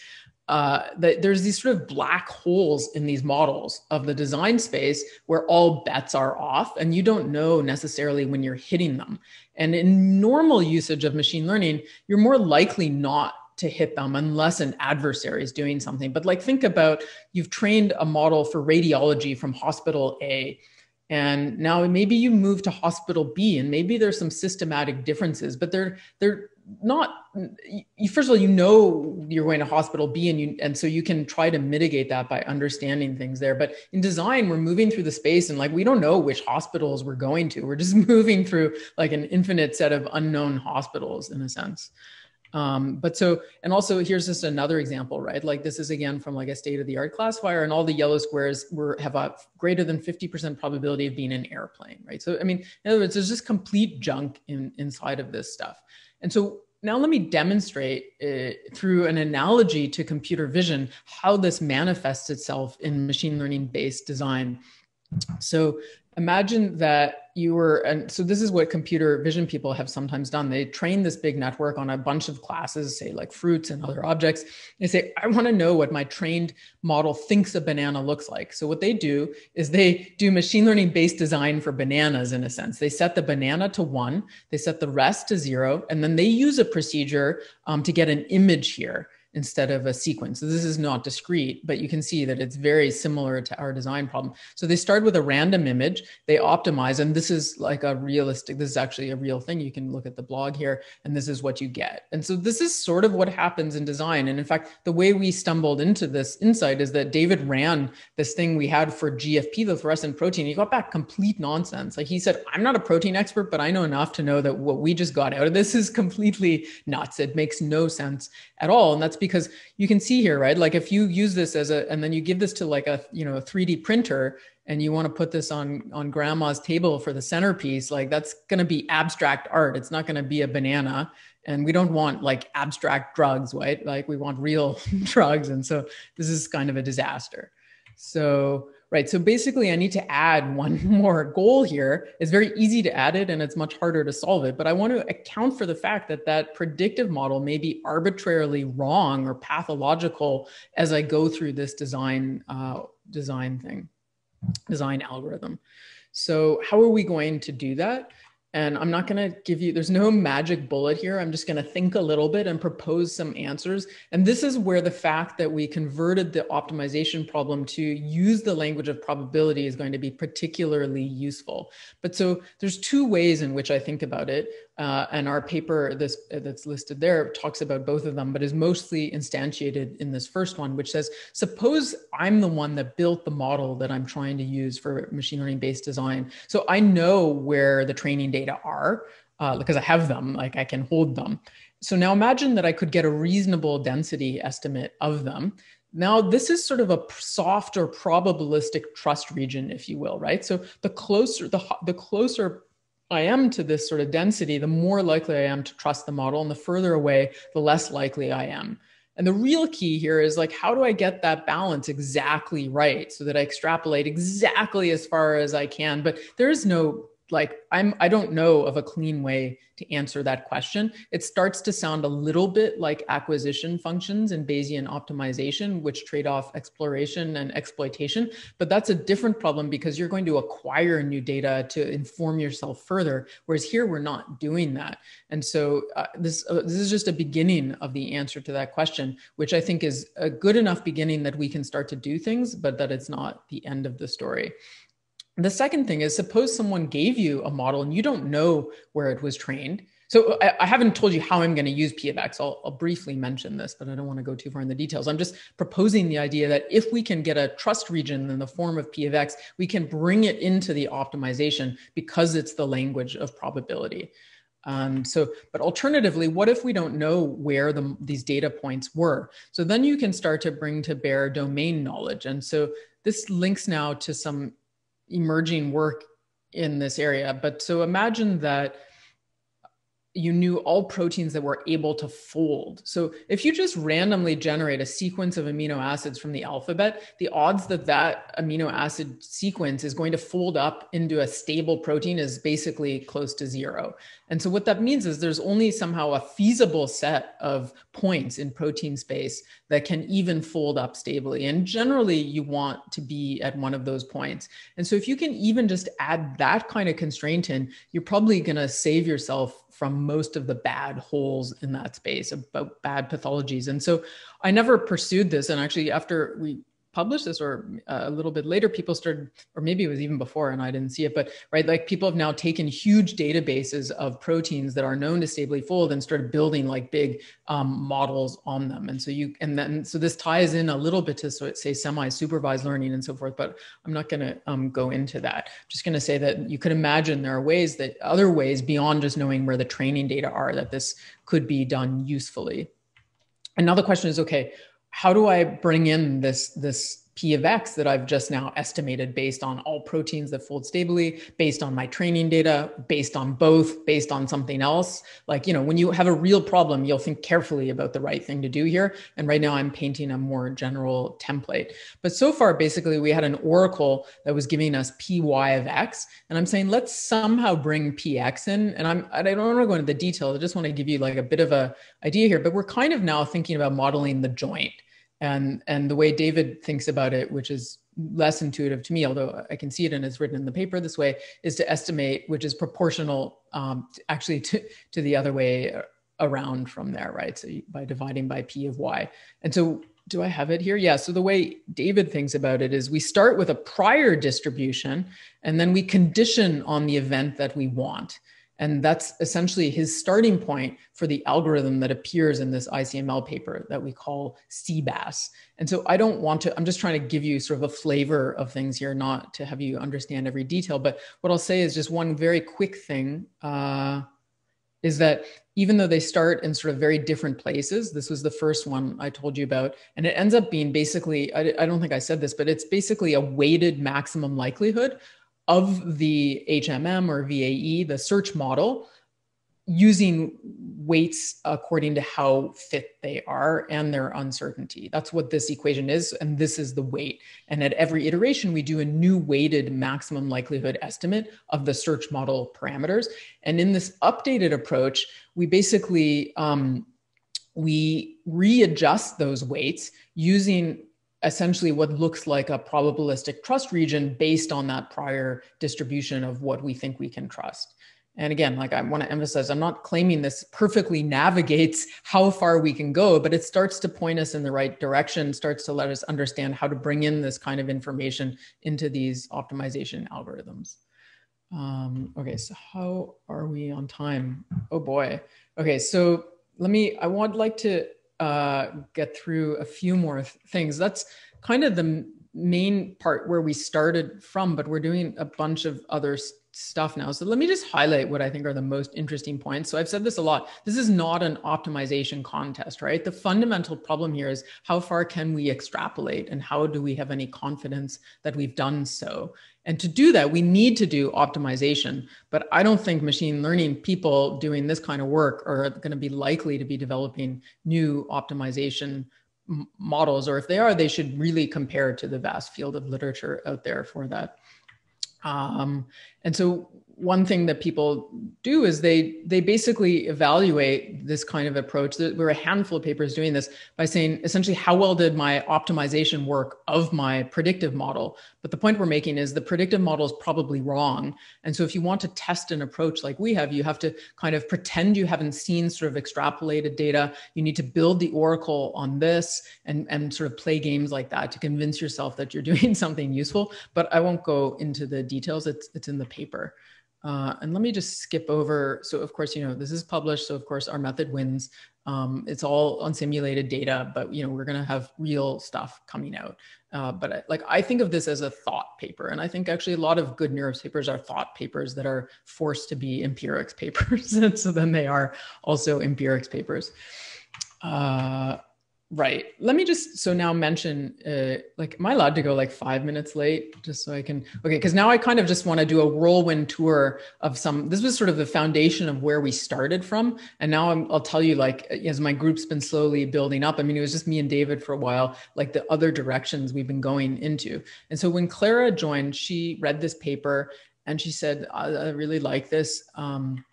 uh, that there's these sort of black holes in these models of the design space where all bets are off and you don't know necessarily when you're hitting them. And in normal usage of machine learning, you're more likely not to hit them unless an adversary is doing something. But like think about you've trained a model for radiology from hospital A and now maybe you move to hospital B and maybe there's some systematic differences, but they're they're not you, first of all you know you're going to hospital b and you and so you can try to mitigate that by understanding things there. But in design we're moving through the space and like we don't know which hospitals we're going to. We're just moving through like an infinite set of unknown hospitals in a sense. Um, but so and also here's just another example right? Like this is again from like a state of the art classifier and all the yellow squares were have a greater than 50% probability of being an airplane right? So i mean in other words there's just complete junk in inside of this stuff and so now let me demonstrate uh, through an analogy to computer vision how this manifests itself in machine learning based design. So imagine that you were and so this is what computer vision people have sometimes done. They train this big network on a bunch of classes say like fruits and other objects. They say i want to know what my trained model thinks a banana looks like. So what they do is they do machine learning based design for bananas in a sense. They set the banana to one they set the rest to zero and then they use a procedure um, to get an image here instead of a sequence. So this is not discrete, but you can see that it's very similar to our design problem. So they start with a random image, they optimize, and this is like a realistic, this is actually a real thing. You can look at the blog here, and this is what you get. And so this is sort of what happens in design. And in fact, the way we stumbled into this insight is that David ran this thing we had for GFP, the fluorescent protein. He got back complete nonsense. Like he said, I'm not a protein expert, but I know enough to know that what we just got out of this is completely nuts. It makes no sense at all. And that's because you can see here, right? Like if you use this as a, and then you give this to like a, you know, a 3D printer and you want to put this on, on grandma's table for the centerpiece, like that's going to be abstract art. It's not going to be a banana. And we don't want like abstract drugs, right? Like we want real drugs. And so this is kind of a disaster. So right? So basically, I need to add one more goal here. It's very easy to add it and it's much harder to solve it. But I want to account for the fact that that predictive model may be arbitrarily wrong or pathological as I go through this design, uh, design thing, design algorithm. So how are we going to do that? And I'm not going to give you, there's no magic bullet here. I'm just going to think a little bit and propose some answers. And this is where the fact that we converted the optimization problem to use the language of probability is going to be particularly useful. But so there's two ways in which I think about it. Uh, and our paper this, uh, that's listed there talks about both of them, but is mostly instantiated in this first one, which says, suppose I'm the one that built the model that I'm trying to use for machine learning based design. So I know where the training data are uh, because I have them, like I can hold them. So now imagine that I could get a reasonable density estimate of them. Now, this is sort of a soft or probabilistic trust region, if you will, right? So the closer the, the closer I am to this sort of density, the more likely I am to trust the model. And the further away, the less likely I am. And the real key here is like, how do I get that balance exactly right so that I extrapolate exactly as far as I can? But there is no like i'm i don't know of a clean way to answer that question. It starts to sound a little bit like acquisition functions and bayesian optimization which trade off exploration and exploitation. But that's a different problem because you're going to acquire new data to inform yourself further whereas here we're not doing that. And so uh, this uh, this is just a beginning of the answer to that question which i think is a good enough beginning that we can start to do things but that it's not the end of the story the second thing is suppose someone gave you a model and you don't know where it was trained. So I, I haven't told you how I'm going to use P of X. I'll, I'll briefly mention this, but I don't want to go too far in the details. I'm just proposing the idea that if we can get a trust region in the form of P of X, we can bring it into the optimization because it's the language of probability. Um, so, but alternatively, what if we don't know where the, these data points were? So then you can start to bring to bear domain knowledge. And so this links now to some emerging work in this area. But so imagine that you knew all proteins that were able to fold. So if you just randomly generate a sequence of amino acids from the alphabet, the odds that that amino acid sequence is going to fold up into a stable protein is basically close to zero. And so what that means is there's only somehow a feasible set of points in protein space that can even fold up stably. And generally you want to be at one of those points. And so if you can even just add that kind of constraint in, you're probably going to save yourself from most of the bad holes in that space about bad pathologies. And so I never pursued this. And actually, after we published this or uh, a little bit later people started or maybe it was even before and i didn't see it but right like people have now taken huge databases of proteins that are known to stably fold and started building like big um, models on them. And so you and then so this ties in a little bit to so say semi supervised learning and so forth but i'm not going to um, go into that. I'm just going to say that you could imagine there are ways that other ways beyond just knowing where the training data are that this could be done usefully. Another question is okay how do I bring in this this P of X that I've just now estimated based on all proteins that fold stably, based on my training data, based on both, based on something else. Like, you know, when you have a real problem, you'll think carefully about the right thing to do here. And right now I'm painting a more general template. But so far, basically, we had an oracle that was giving us PY of X. And I'm saying, let's somehow bring PX in. And I'm, I don't want to go into the details. I just want to give you like a bit of a idea here, but we're kind of now thinking about modeling the joint and and the way david thinks about it which is less intuitive to me although i can see it and it's written in the paper this way is to estimate which is proportional um, actually to, to the other way around from there right? So by dividing by p of y. And so do i have it here? Yeah. So the way david thinks about it is we start with a prior distribution and then we condition on the event that we want and that's essentially his starting point for the algorithm that appears in this ICML paper that we call CBAS. And so I don't want to, I'm just trying to give you sort of a flavor of things here, not to have you understand every detail. But what I'll say is just one very quick thing uh, is that even though they start in sort of very different places, this was the first one I told you about, and it ends up being basically, I, I don't think I said this, but it's basically a weighted maximum likelihood of the HMM or VAE, the search model, using weights according to how fit they are and their uncertainty. That's what this equation is, and this is the weight. And at every iteration, we do a new weighted maximum likelihood estimate of the search model parameters. And in this updated approach, we basically um, we readjust those weights using essentially what looks like a probabilistic trust region based on that prior distribution of what we think we can trust. And again, like I want to emphasize, I'm not claiming this perfectly navigates how far we can go, but it starts to point us in the right direction, starts to let us understand how to bring in this kind of information into these optimization algorithms. Um, okay, so how are we on time? Oh boy. Okay, so let me, I would like to uh, get through a few more th things. That's kind of the main part where we started from, but we're doing a bunch of other stuff now. So let me just highlight what I think are the most interesting points. So I've said this a lot. This is not an optimization contest, right? The fundamental problem here is how far can we extrapolate and how do we have any confidence that we've done so? And to do that, we need to do optimization. But I don't think machine learning people doing this kind of work are going to be likely to be developing new optimization models, or if they are, they should really compare to the vast field of literature out there for that. Um, and so one thing that people do is they they basically evaluate this kind of approach. There were a handful of papers doing this by saying essentially how well did my optimization work of my predictive model? But the point we're making is the predictive model is probably wrong. And so if you want to test an approach like we have you have to kind of pretend you haven't seen sort of extrapolated data. You need to build the oracle on this and and sort of play games like that to convince yourself that you're doing something useful. But i won't go into the details. It's it's in the paper uh, and let me just skip over. So of course, you know, this is published. So of course our method wins. Um, it's all unsimulated data, but you know, we're going to have real stuff coming out. Uh, but I, like, I think of this as a thought paper. And I think actually a lot of good NeurIPS papers are thought papers that are forced to be empirics papers. and so then they are also empirics papers. Uh, Right. Let me just so now mention uh, like am I allowed to go like five minutes late? Just so I can okay because now I kind of just want to do a whirlwind tour of some this was sort of the foundation of where we started from. And now I'm, I'll tell you like as my group's been slowly building up I mean it was just me and David for a while like the other directions we've been going into. And so when Clara joined she read this paper and she said I, I really like this. Um,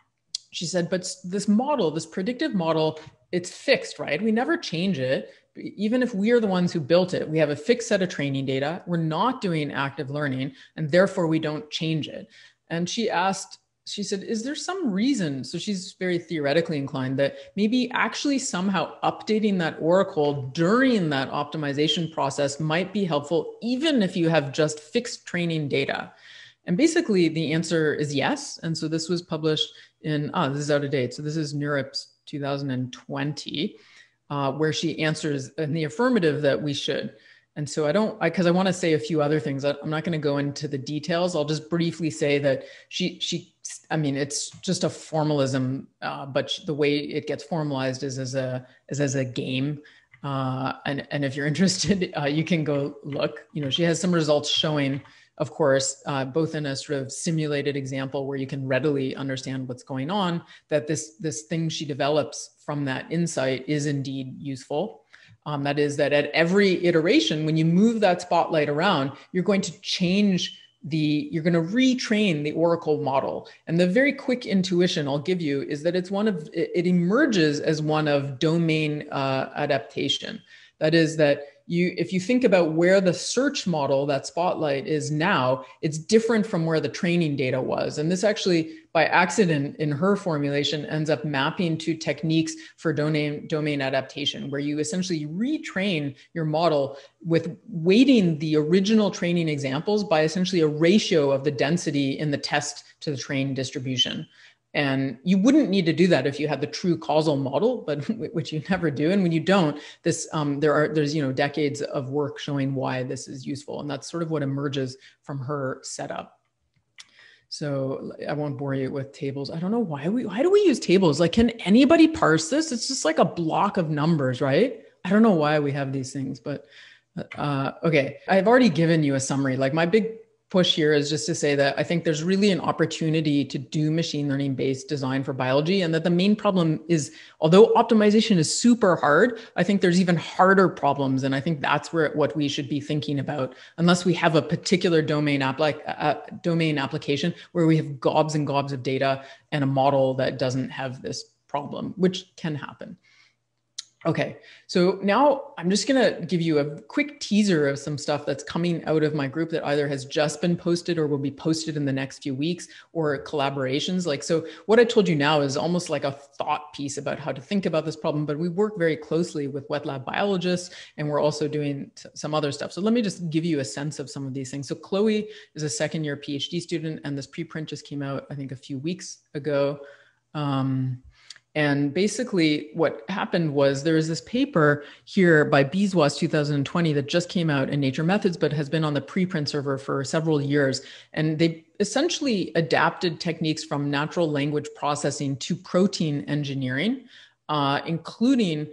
she said but this model this predictive model it's fixed, right? We never change it. Even if we are the ones who built it, we have a fixed set of training data. We're not doing active learning, and therefore we don't change it. And she asked, she said, Is there some reason? So she's very theoretically inclined that maybe actually somehow updating that oracle during that optimization process might be helpful, even if you have just fixed training data. And basically, the answer is yes. And so this was published in, ah, this is out of date. So this is NeurIPS 2020, uh, where she answers in the affirmative that we should. And so I don't, because I, I want to say a few other things. I'm not going to go into the details. I'll just briefly say that she, she, I mean, it's just a formalism, uh, but the way it gets formalized is as a, is as a game. Uh, and, and if you're interested, uh, you can go look. You know, she has some results showing of course, uh, both in a sort of simulated example where you can readily understand what's going on, that this, this thing she develops from that insight is indeed useful. Um, that is that at every iteration, when you move that spotlight around, you're going to change the, you're going to retrain the Oracle model. And the very quick intuition I'll give you is that it's one of, it, emerges as one of domain uh, adaptation. That is that you if you think about where the search model that spotlight is now it's different from where the training data was. And this actually by accident in her formulation ends up mapping to techniques for domain domain adaptation where you essentially retrain your model with weighting the original training examples by essentially a ratio of the density in the test to the train distribution and you wouldn't need to do that if you had the true causal model, but which you never do. And when you don't, this um, there are there's you know decades of work showing why this is useful, and that's sort of what emerges from her setup. So I won't bore you with tables. I don't know why we why do we use tables? Like, can anybody parse this? It's just like a block of numbers, right? I don't know why we have these things, but uh, okay. I've already given you a summary. Like my big push here is just to say that I think there's really an opportunity to do machine learning based design for biology. And that the main problem is, although optimization is super hard, I think there's even harder problems. And I think that's where what we should be thinking about, unless we have a particular domain app like a uh, domain application where we have gobs and gobs of data and a model that doesn't have this problem, which can happen. Okay, so now I'm just gonna give you a quick teaser of some stuff that's coming out of my group that either has just been posted or will be posted in the next few weeks or collaborations. Like, so what I told you now is almost like a thought piece about how to think about this problem, but we work very closely with wet lab biologists and we're also doing some other stuff. So let me just give you a sense of some of these things. So Chloe is a second year PhD student and this preprint just came out, I think a few weeks ago. Um, and basically, what happened was there is this paper here by Biswas 2020 that just came out in Nature Methods, but has been on the preprint server for several years. And they essentially adapted techniques from natural language processing to protein engineering, uh, including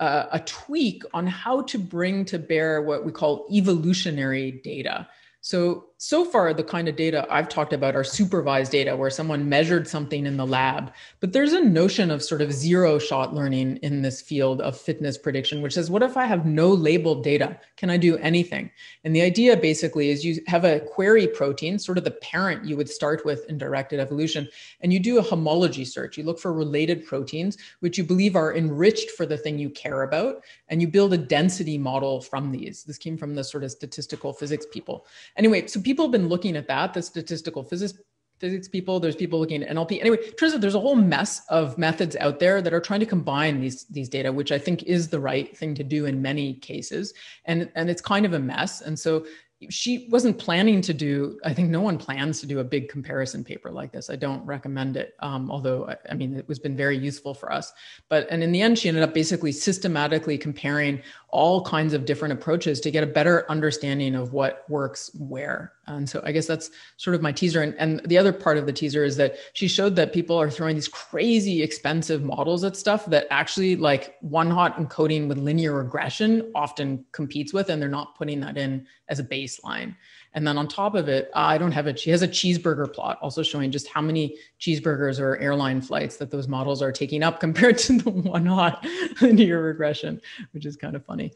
uh, a tweak on how to bring to bear what we call evolutionary data. So so far the kind of data i've talked about are supervised data where someone measured something in the lab but there's a notion of sort of zero shot learning in this field of fitness prediction which says what if i have no labeled data? Can i do anything? And the idea basically is you have a query protein sort of the parent you would start with in directed evolution and you do a homology search. You look for related proteins which you believe are enriched for the thing you care about and you build a density model from these. This came from the sort of statistical physics people. Anyway so people people have been looking at that, the statistical physics physics people there's people looking at nlp anyway turns out there's a whole mess of methods out there that are trying to combine these these data which i think is the right thing to do in many cases. And and it's kind of a mess. And so she wasn't planning to do i think no one plans to do a big comparison paper like this. I don't recommend it um, although I, I, mean it was been very useful for us. But and in the end she ended up basically systematically comparing all kinds of different approaches to get a better understanding of what works where and so i guess that's sort of my teaser. And, and the other part of the teaser is that she showed that people are throwing these crazy expensive models at stuff that actually like one hot encoding with linear regression often competes with and they're not putting that in as a baseline. And then on top of it i don't have it she has a cheeseburger plot also showing just how many cheeseburgers or airline flights that those models are taking up compared to the one hot linear regression which is kind of funny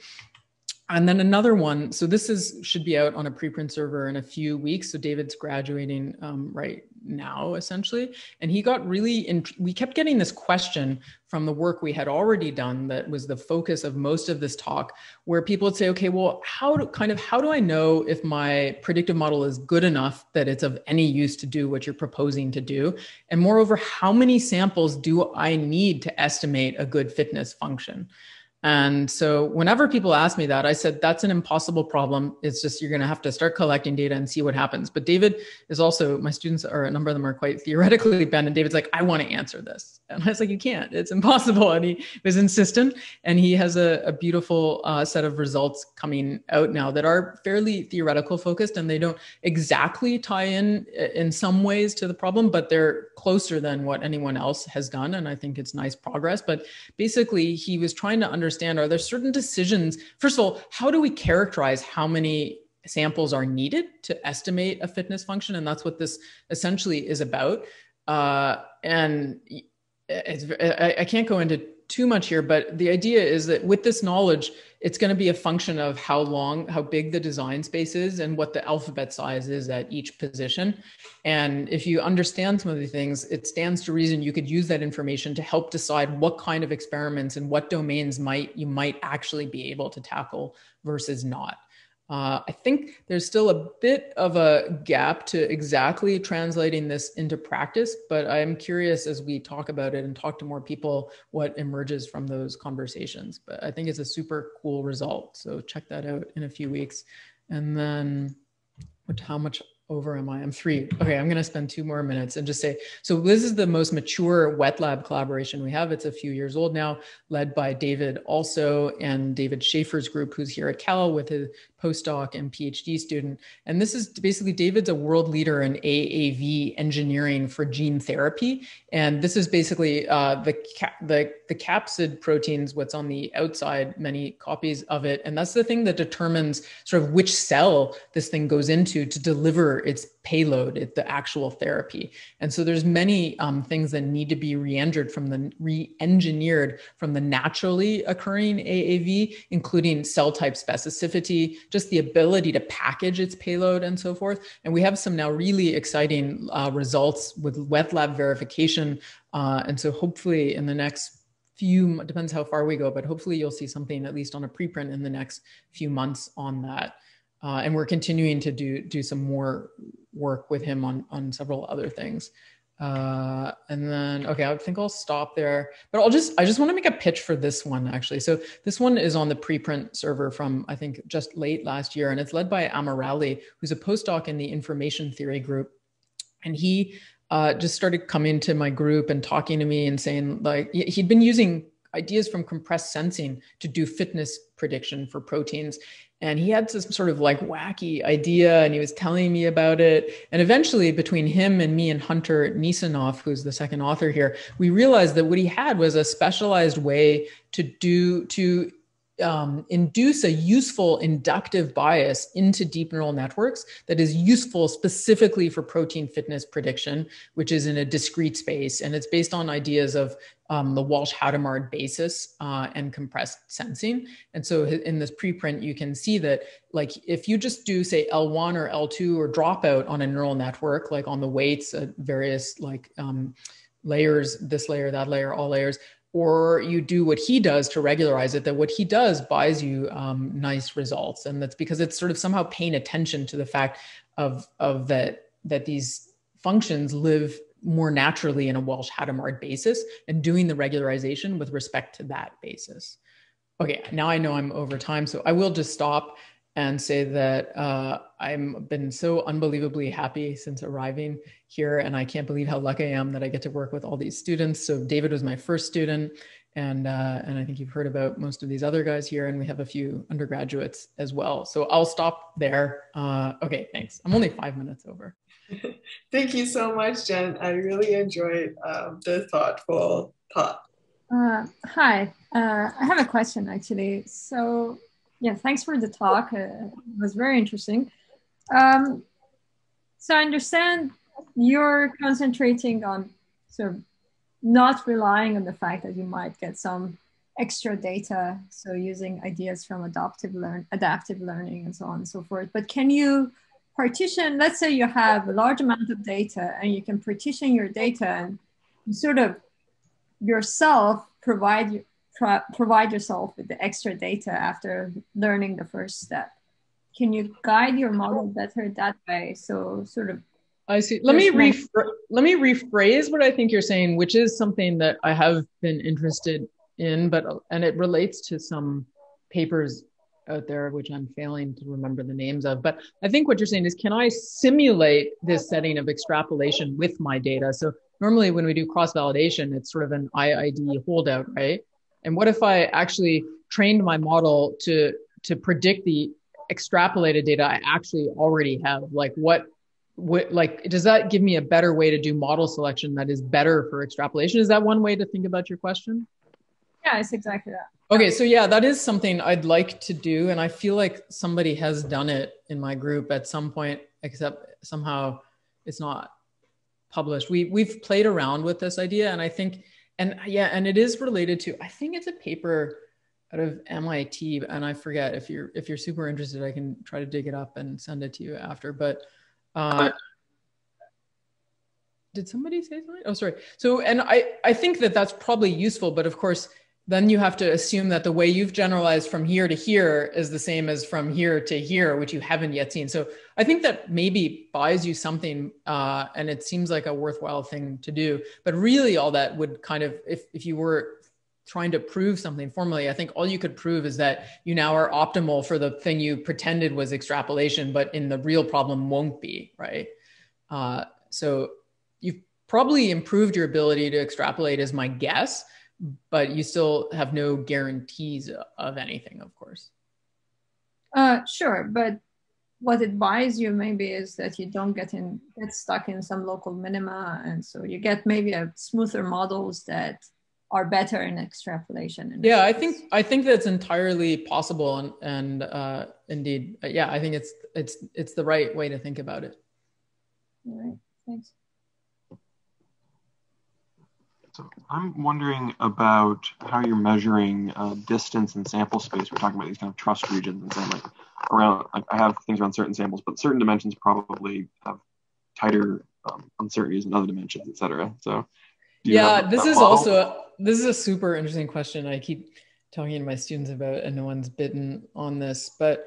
and then another one so this is should be out on a preprint server in a few weeks. So david's graduating um, right now essentially. And he got really in we kept getting this question from the work we had already done that was the focus of most of this talk where people would say okay well how do kind of how do i know if my predictive model is good enough that it's of any use to do what you're proposing to do? And moreover how many samples do i need to estimate a good fitness function and so whenever people ask me that, I said, that's an impossible problem. It's just you're going to have to start collecting data and see what happens. But David is also, my students are, a number of them are quite theoretically bent. And David's like, I want to answer this. And I was like, you can't, it's impossible. And he was insistent. And he has a, a beautiful uh, set of results coming out now that are fairly theoretical focused and they don't exactly tie in in some ways to the problem, but they're closer than what anyone else has done. And I think it's nice progress. But basically, he was trying to understand understand are there certain decisions? First of all, how do we characterize how many samples are needed to estimate a fitness function? And that's what this essentially is about. Uh, and I, I can't go into too much here, but the idea is that with this knowledge, it's going to be a function of how long, how big the design space is, and what the alphabet size is at each position. And if you understand some of the things, it stands to reason you could use that information to help decide what kind of experiments and what domains might you might actually be able to tackle versus not. Uh, I think there's still a bit of a gap to exactly translating this into practice, but I'm curious as we talk about it and talk to more people what emerges from those conversations. But I think it's a super cool result. So check that out in a few weeks. And then, how much over am I? I'm three. Okay, I'm going to spend two more minutes and just say so. This is the most mature wet lab collaboration we have. It's a few years old now, led by David also and David Schaefer's group, who's here at Cal with his postdoc and PhD student. And this is basically David's a world leader in AAV engineering for gene therapy. And this is basically uh, the, the, the capsid proteins, what's on the outside, many copies of it. And that's the thing that determines sort of which cell this thing goes into to deliver its payload, it, the actual therapy. And so there's many um, things that need to be re-engineered from the re-engineered from the naturally occurring AAV, including cell type specificity, just the ability to package its payload and so forth. And we have some now really exciting uh, results with wet lab verification. Uh, and so hopefully in the next few depends how far we go but hopefully you'll see something at least on a preprint in the next few months on that uh, and we're continuing to do do some more work with him on on several other things. Uh, and then okay i think i'll stop there but i'll just i just want to make a pitch for this one actually. So this one is on the preprint server from i think just late last year and it's led by Amirali who's a postdoc in the information theory group. And he uh, just started coming to my group and talking to me and saying like he'd been using ideas from compressed sensing to do fitness prediction for proteins and he had this sort of like wacky idea and he was telling me about it and eventually between him and me and hunter nisanoff who's the second author here we realized that what he had was a specialized way to do to um, induce a useful inductive bias into deep neural networks that is useful specifically for protein fitness prediction, which is in a discrete space. And it's based on ideas of um, the Walsh Hadamard basis uh, and compressed sensing. And so in this preprint, you can see that like if you just do say L1 or L2 or dropout on a neural network, like on the weights at various like um, layers, this layer, that layer, all layers, or you do what he does to regularize it, that what he does buys you um, nice results. And that's because it's sort of somehow paying attention to the fact of, of that, that these functions live more naturally in a Walsh Hadamard basis and doing the regularization with respect to that basis. Okay, now I know I'm over time, so I will just stop and say that uh, I've been so unbelievably happy since arriving here, and I can't believe how lucky I am that I get to work with all these students. So David was my first student, and uh, and I think you've heard about most of these other guys here, and we have a few undergraduates as well. So I'll stop there. Uh, okay, thanks. I'm only five minutes over. Thank you so much, Jen. I really enjoyed um, the thoughtful talk. Uh, hi, uh, I have a question actually. So yeah, thanks for the talk. Uh, it was very interesting. Um, so I understand you're concentrating on sort of not relying on the fact that you might get some extra data. So using ideas from adaptive learn adaptive learning and so on and so forth. But can you partition, let's say you have a large amount of data and you can partition your data and you sort of yourself provide pro- provide yourself with the extra data after learning the first step. Can you guide your model better that way? So sort of. I see. Let me let me rephrase what I think you're saying, which is something that I have been interested in, but and it relates to some papers out there which I'm failing to remember the names of. But I think what you're saying is, can I simulate this setting of extrapolation with my data? So normally when we do cross validation, it's sort of an IID holdout, right? And what if I actually trained my model to to predict the extrapolated data I actually already have? Like what what like does that give me a better way to do model selection that is better for extrapolation? Is that one way to think about your question? Yeah, it's exactly that. Okay, so yeah, that is something I'd like to do, and I feel like somebody has done it in my group at some point, except somehow it's not published. We we've played around with this idea, and I think and yeah, and it is related to I think it's a paper out of MIT, and I forget if you're if you're super interested, I can try to dig it up and send it to you after. But uh, did somebody say something? Oh, sorry. So, and I I think that that's probably useful, but of course, then you have to assume that the way you've generalized from here to here is the same as from here to here, which you haven't yet seen. So I think that maybe buys you something, uh, and it seems like a worthwhile thing to do. But really, all that would kind of, if if you were trying to prove something formally, I think all you could prove is that you now are optimal for the thing you pretended was extrapolation, but in the real problem won't be, right? Uh, so you've probably improved your ability to extrapolate, is my guess but you still have no guarantees of anything, of course. Uh, sure, but what it buys you maybe is that you don't get in get stuck in some local minima, and so you get maybe a smoother models that are better in extrapolation. Yeah, I think I think that's entirely possible, and and uh, indeed, uh, yeah, I think it's it's it's the right way to think about it. All right, thanks. So I'm wondering about how you're measuring uh, distance and sample space. We're talking about these kind of trust regions and saying like around, like I have things around certain samples, but certain dimensions probably have tighter um, uncertainties in other dimensions, et cetera. So yeah, this is model? also, a, this is a super interesting question. I keep talking to my students about, and no one's bitten on this, but,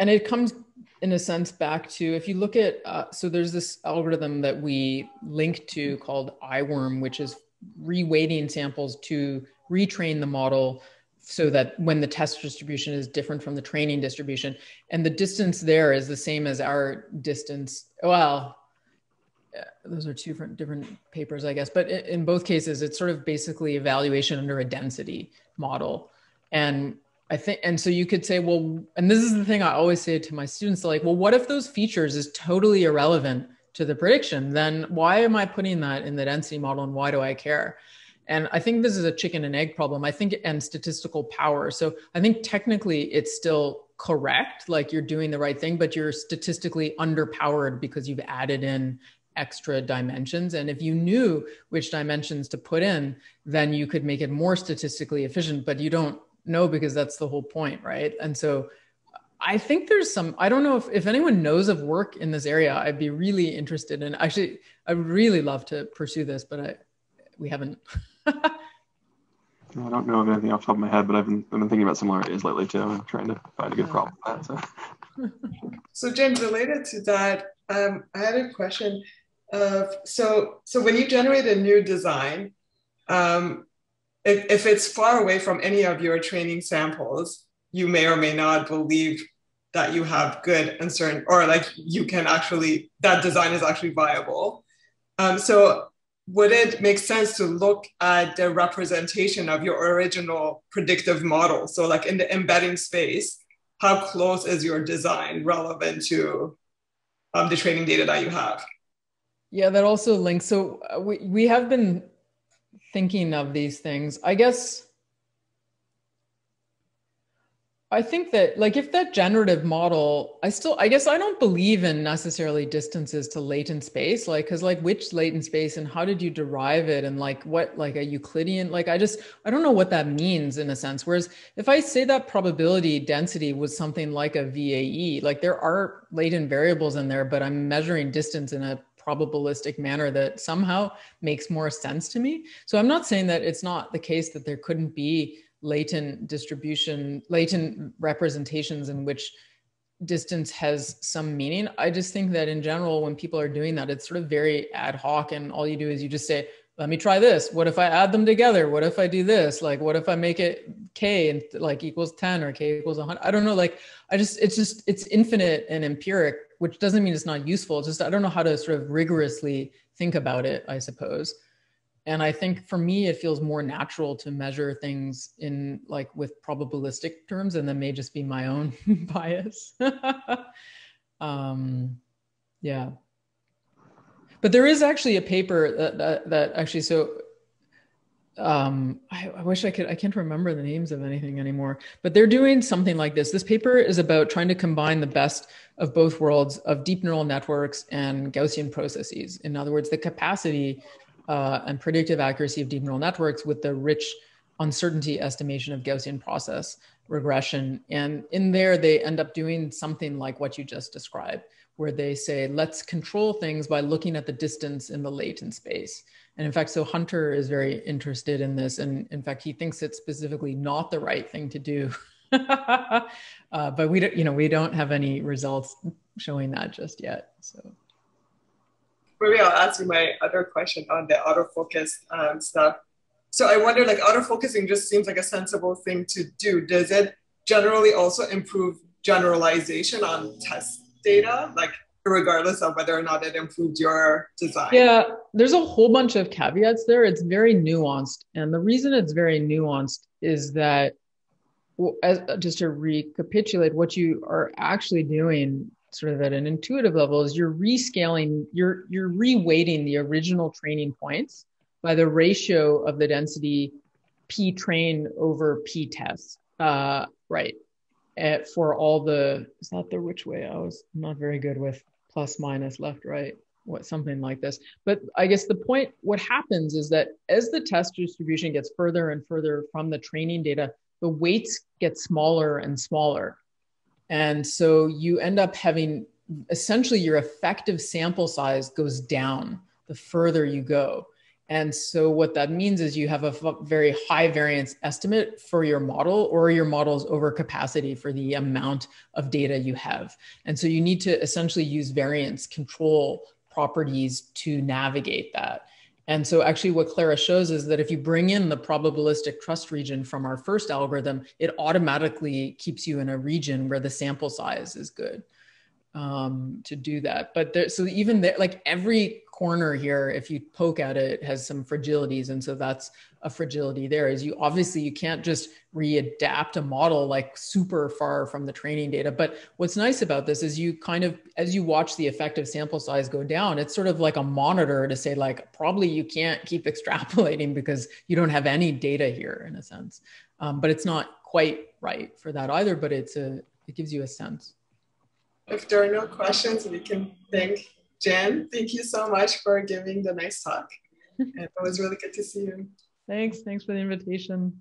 and it comes in a sense back to if you look at uh, so there's this algorithm that we link to called IWERM which is reweighting samples to retrain the model so that when the test distribution is different from the training distribution. And the distance there is the same as our distance well those are two different different papers i guess. But in both cases it's sort of basically evaluation under a density model. And I think, and so you could say, well, and this is the thing I always say to my students, like, well, what if those features is totally irrelevant to the prediction? Then why am I putting that in the density model and why do I care? And I think this is a chicken and egg problem. I think, and statistical power. So I think technically it's still correct, like you're doing the right thing, but you're statistically underpowered because you've added in extra dimensions. And if you knew which dimensions to put in, then you could make it more statistically efficient, but you don't no, because that's the whole point, right? And so I think there's some, I don't know if, if anyone knows of work in this area, I'd be really interested in, actually, I would really love to pursue this, but I, we haven't. I don't know of anything off the top of my head, but I've been, I've been thinking about similarities lately too, and trying to find a good problem with that. So, so Jen, related to that, um, I had a question. Of, so, so when you generate a new design, um, if, if it's far away from any of your training samples, you may or may not believe that you have good and certain, or like you can actually, that design is actually viable. Um, so would it make sense to look at the representation of your original predictive model? So like in the embedding space, how close is your design relevant to um, the training data that you have? Yeah, that also links. So uh, we, we have been thinking of these things, I guess I think that like if that generative model, I still I guess I don't believe in necessarily distances to latent space, like because like which latent space and how did you derive it and like what like a Euclidean like I just I don't know what that means in a sense. Whereas if I say that probability density was something like a VAE, like there are latent variables in there, but I'm measuring distance in a probabilistic manner that somehow makes more sense to me. So I'm not saying that it's not the case that there couldn't be latent distribution, latent representations in which distance has some meaning. I just think that in general, when people are doing that, it's sort of very ad hoc, and all you do is you just say, let me try this. What if I add them together? What if I do this? Like, what if I make it K and like equals 10 or K equals 100? I don't know. Like, I just, it's just, it's infinite and empiric which doesn't mean it's not useful. It's just I don't know how to sort of rigorously think about it, I suppose. And I think for me, it feels more natural to measure things in like with probabilistic terms, and that may just be my own bias. um, yeah. But there is actually a paper that, that, that actually, so um, I, I, wish I could, I can't remember the names of anything anymore, but they're doing something like this. This paper is about trying to combine the best of both worlds of deep neural networks and Gaussian processes. In other words, the capacity uh, and predictive accuracy of deep neural networks with the rich uncertainty estimation of Gaussian process regression. And in there, they end up doing something like what you just described, where they say, let's control things by looking at the distance in the latent space. And in fact, so Hunter is very interested in this. And in fact, he thinks it's specifically not the right thing to do. uh, but we don't, you know, we don't have any results showing that just yet. So maybe I'll ask you my other question on the autofocus um, stuff. So I wonder, like autofocusing just seems like a sensible thing to do. Does it generally also improve generalization on test data? Like regardless of whether or not it improved your design. Yeah, there's a whole bunch of caveats there. It's very nuanced. And the reason it's very nuanced is that, as, just to recapitulate, what you are actually doing sort of at an intuitive level is you're rescaling, you're, you're reweighting the original training points by the ratio of the density P train over P test. Uh, right. At, for all the, is that the which way? I was not very good with plus minus left right what something like this. But i guess the point what happens is that as the test distribution gets further and further from the training data the weights get smaller and smaller. And so you end up having essentially your effective sample size goes down the further you go and so what that means is you have a very high variance estimate for your model or your model's over capacity for the amount of data you have. And so you need to essentially use variance control properties to navigate that. And so actually what Clara shows is that if you bring in the probabilistic trust region from our first algorithm, it automatically keeps you in a region where the sample size is good um, to do that. But there, so even there, like every corner here, if you poke at it, has some fragilities, and so that's a fragility there. Is you obviously you can't just readapt a model like super far from the training data. But what's nice about this is you kind of as you watch the effective sample size go down, it's sort of like a monitor to say like probably you can't keep extrapolating because you don't have any data here in a sense. Um, but it's not quite right for that either. But it's a it gives you a sense. If there are no questions, we can thank Jen. Thank you so much for giving the nice talk. and it was really good to see you. Thanks. Thanks for the invitation.